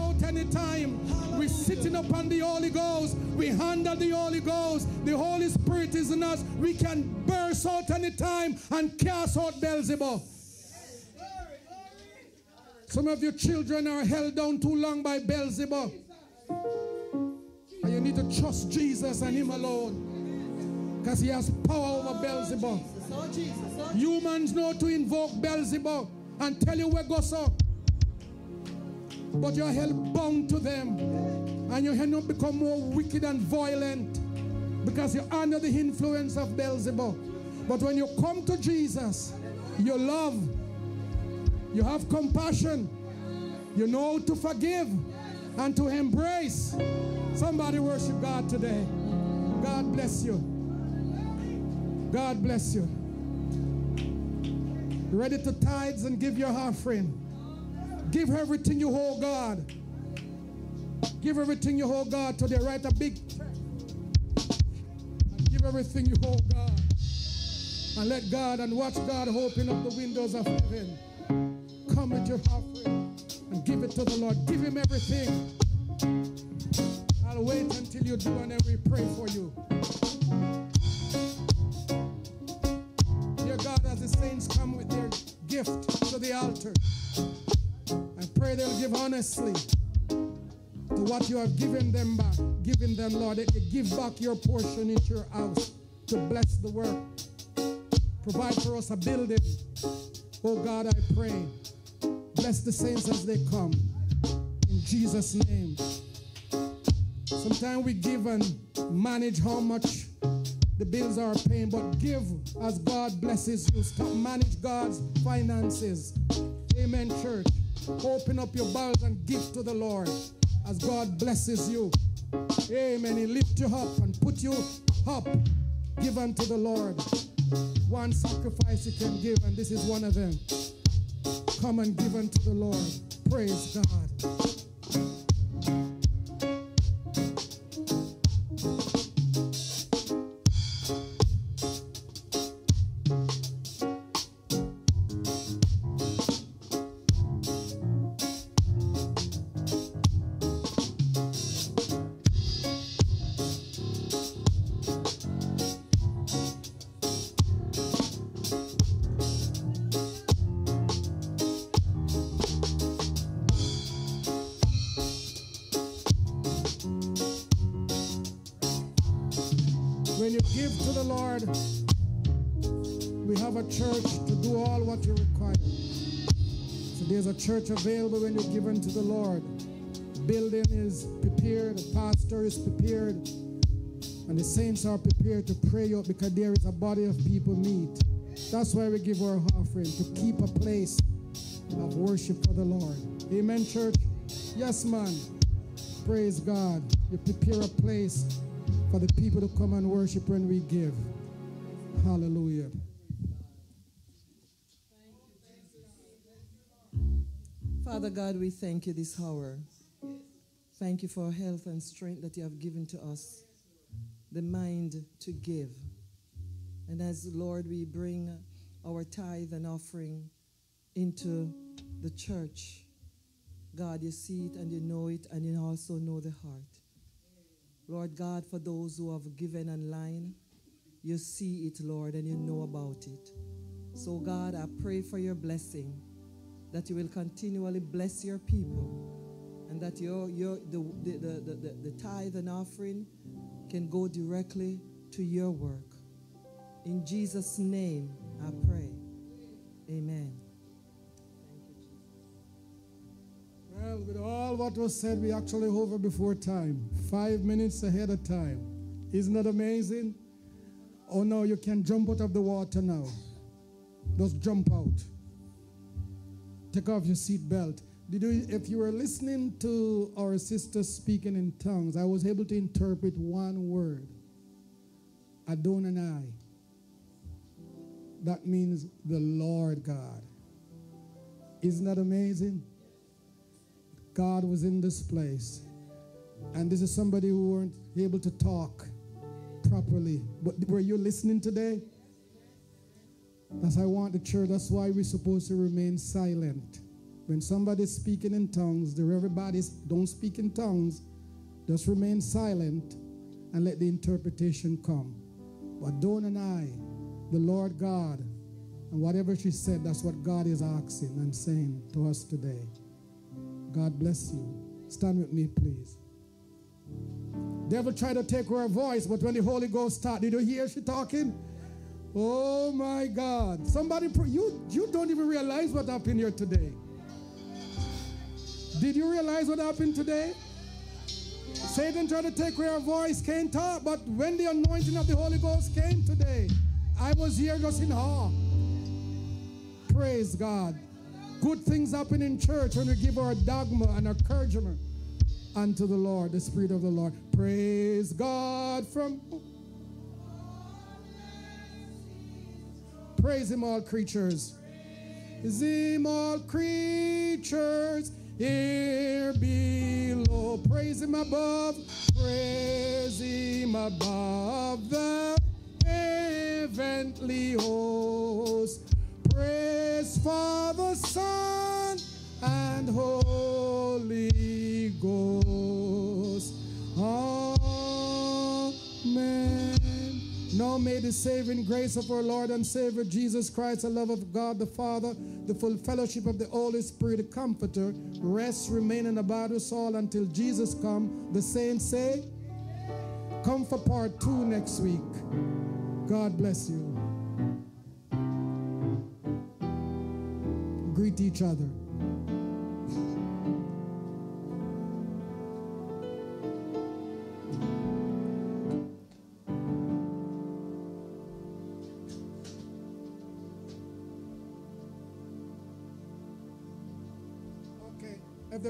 [SPEAKER 4] Out
[SPEAKER 2] anytime. We're sitting upon the Holy Ghost. We handle the Holy Ghost. The Holy Spirit is in us. We can burst out anytime and cast out Beelzebub. Some of your children are held down too long by Beelzebub. And you need to trust Jesus and Him alone. Because He has power over Beelzebub.
[SPEAKER 4] Oh. Oh,
[SPEAKER 2] Humans know to invoke Beelzebub and tell you where goes up. But you're held bound to them. And you up become more wicked and violent because you're under the influence of Beelzebub. But when you come to Jesus, you love, you have compassion, you know to forgive and to embrace. Somebody worship God today. God bless you. God bless you. Ready to tithes and give your offering. Give everything you hold God. Give everything you hold God today. Write a big check. Give everything you hold God. And let God and watch God open up the windows of heaven. Come with your offering and give it to the Lord. Give Him everything. I'll wait until you do and then we pray for you. Dear God, as the saints come with their gift to the altar, pray they'll give honestly to what you have given them back. giving them, Lord, that you give back your portion into your house to bless the work. Provide for us a building. Oh God, I pray. Bless the saints as they come. In Jesus' name. Sometimes we give and manage how much the bills are paying, but give as God blesses you. Stop manage God's finances. Amen, church. Open up your bowels and give to the Lord as God blesses you. Amen. He lift you up and put you up. Give unto the Lord. One sacrifice you can give, and this is one of them. Come and give unto the Lord. Praise God. Available when you're given to the Lord. Building is prepared, the pastor is prepared, and the saints are prepared to pray out because there is a body of people meet. That's why we give our offering to keep a place of worship for the Lord. Amen, church? Yes, man. Praise God. You prepare a place for the people to come and worship when we give. Hallelujah.
[SPEAKER 4] Father God, we thank you this hour. Thank you for health and strength that you have given to us, the mind to give. And as Lord, we bring our tithe and offering into the church. God, you see it and you know it, and you also know the heart. Lord God, for those who have given online, you see it, Lord, and you know about it. So, God, I pray for your blessing, that you will continually bless your people, and that your, your, the, the, the, the, the tithe and offering can go directly to your work. In Jesus' name, I pray. Amen.
[SPEAKER 2] Well, with all what was said, we actually over before time, five minutes ahead of time. Isn't that amazing? Oh no, you can jump out of the water now. Just jump out. Take off your seat belt. Did you, if you were listening to our sister speaking in tongues, I was able to interpret one word. Adonai. That means the Lord God. Isn't that amazing? God was in this place. And this is somebody who weren't able to talk properly. But were you listening today? That's I want the church. That's why we're supposed to remain silent. When somebody's speaking in tongues, there everybody's don't speak in tongues. Just remain silent and let the interpretation come. But Adonai, the Lord God, and whatever she said, that's what God is asking and saying to us today. God bless you. Stand with me, please. Devil tried to take her voice, but when the Holy Ghost started, did you hear she talking? Oh my God. Somebody, you, you don't even realize what happened here today. Did you realize what happened today? Satan tried to take away our voice, can't talk, but when the anointing of the Holy Ghost came today, I was here just in awe. Praise God. Good things happen in church when we give our dogma and encouragement unto the Lord, the Spirit of the Lord. Praise God from. Praise Him, all creatures. Praise Him, all creatures here below. Praise Him above. Praise Him above the heavenly host. Praise Father, Son, and Holy Ghost. Amen. Now may the saving grace of our Lord and Savior Jesus Christ, the love of God the Father, the full fellowship of the Holy Spirit, the Comforter, rest, remain, and abide us all until Jesus come. The saints say, come for part two next week. God bless you. Greet each other.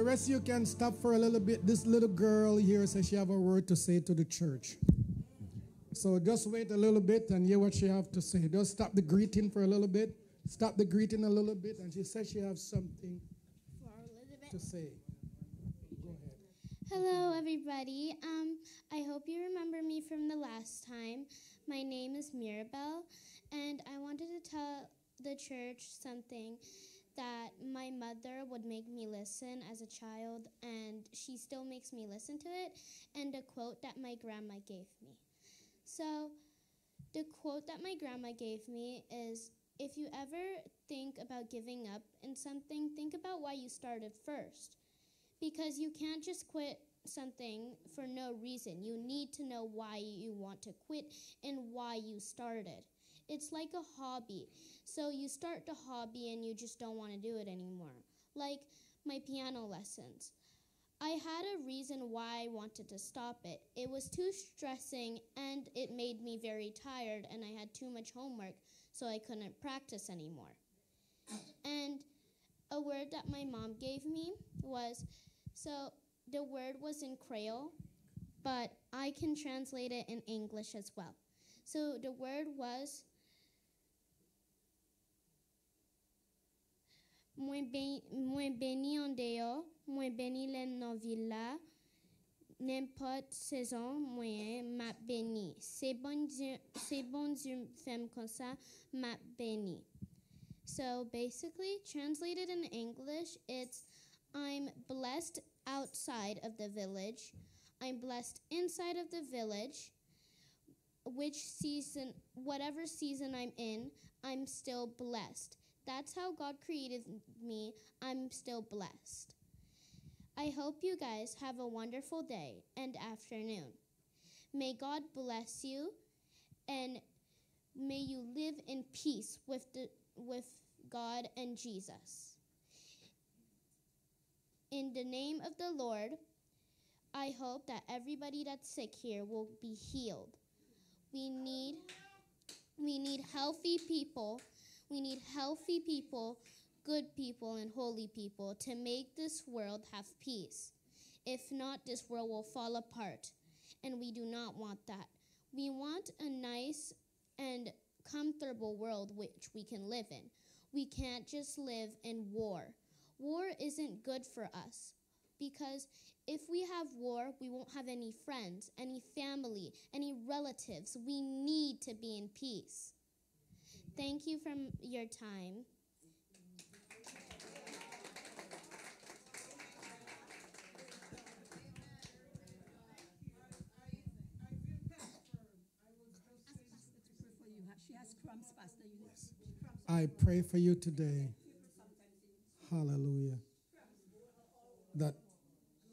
[SPEAKER 2] The rest you can stop for a little bit, this little girl here says she have a word to say to the church. So just wait a little bit and hear what she have to say. Just stop the greeting for a little bit. Stop the greeting a little bit, and she says she has something to say.
[SPEAKER 5] Hello, everybody. Um, I hope you remember me from the last time. My name is Mirabelle, and I wanted to tell the church something that my mother would make me listen as a child, and she still makes me listen to it, and a quote that my grandma gave me. So, the quote that my grandma gave me is if you ever think about giving up in something, think about why you started first. Because you can't just quit something for no reason. You need to know why you want to quit and why you started. It's like a hobby. So you start the hobby and you just don't want to do it anymore. Like my piano lessons. I had a reason why I wanted to stop it. It was too stressing and it made me very tired, and I had too much homework, so I couldn't practice anymore. And a word that my mom gave me was so the word was in Creole, but I can translate it in English as well. So the word was Mwen ben- mwen beni an deyo, mwen beni len nan villa, n'importe saison mwen map beni. Se bon Dieu, fem kon sa, map beni. So basically, translated in English, it's I'm blessed outside of the village. I'm blessed inside of the village. Which season, whatever season I'm in, I'm still blessed. That's how God created me. I'm still blessed. I hope you guys have a wonderful day and afternoon. May God bless you and may you live in peace with the, with God and Jesus. In the name of the Lord, I hope that everybody that's sick here will be healed. We need we need healthy people. We need healthy people, good people and holy people to make this world have peace. If not, this world will fall apart, and we do not want that. We want a nice and comfortable world which we can live in. We can't just live in war. War isn't good for us because if we have war, we won't have any friends, any family, any relatives. We need to be in peace. Thank you for your time.
[SPEAKER 2] I pray for you today. Hallelujah. That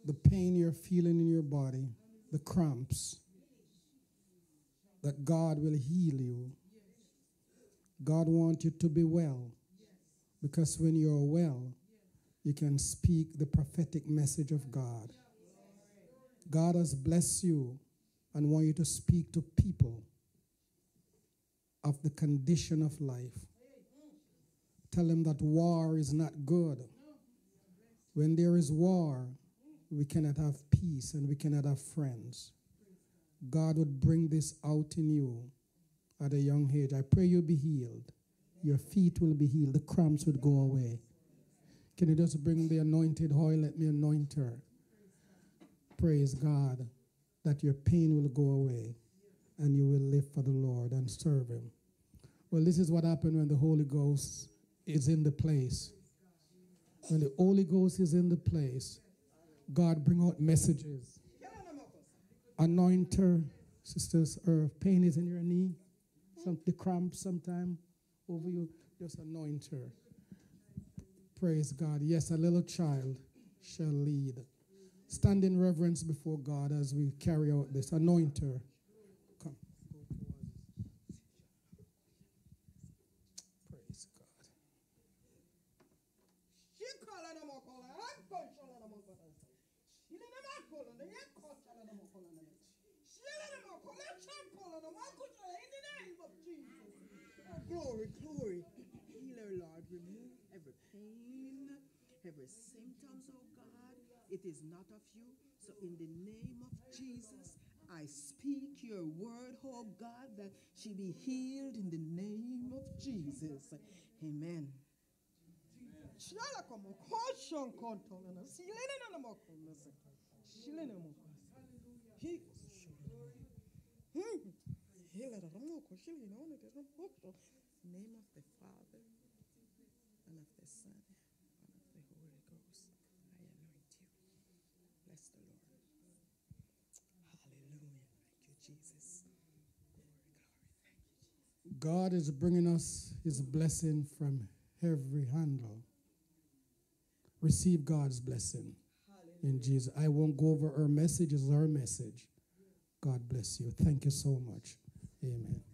[SPEAKER 2] the pain you're feeling in your body, the cramps, that God will heal you. God wants you to be well. Because when you're well, you can speak the prophetic message of God. God has blessed you and want you to speak to people of the condition of life. Tell them that war is not good. When there is war, we cannot have peace and we cannot have friends. God would bring this out in you at a young age. I pray you be healed. Your feet will be healed. The cramps would go away. Can you just bring the anointed oil? Let me anoint her. Praise God that your pain will go away and you will live for the Lord and serve Him. Well, this is what happened when the Holy Ghost is in the place. When the Holy Ghost is in the place, God bring out messages. Anoint her, sisters. Her pain is in your knee, some the cramps sometime over you. Just anoint her. Praise God. Yes, a little child shall lead. Stand in reverence before God as we carry out this. Anoint her. Come. Praise God.
[SPEAKER 6] In the name of Jesus. Glory, glory. Healer, Lord, remove every pain, every symptoms, oh God. It is not of you. So in the name of Jesus, I speak your word, oh God, that she be healed in the name of Jesus. Amen. Shala como koshon kontolana. Silene na mo kolose. Silene mo kolose. He. Hele da mo ko shili no ne da mo ko. Name of the Father and of the Son and of the Holy Ghost. I anoint you. Bless the Lord. Hallelujah. Thank you, Jesus. Glory, glory. Thank you, Jesus.
[SPEAKER 2] God is bringing us his blessing from every handle. Receive God's blessing in Jesus. I won't go over our message, it's our message. God bless you. Thank you so much. Amen.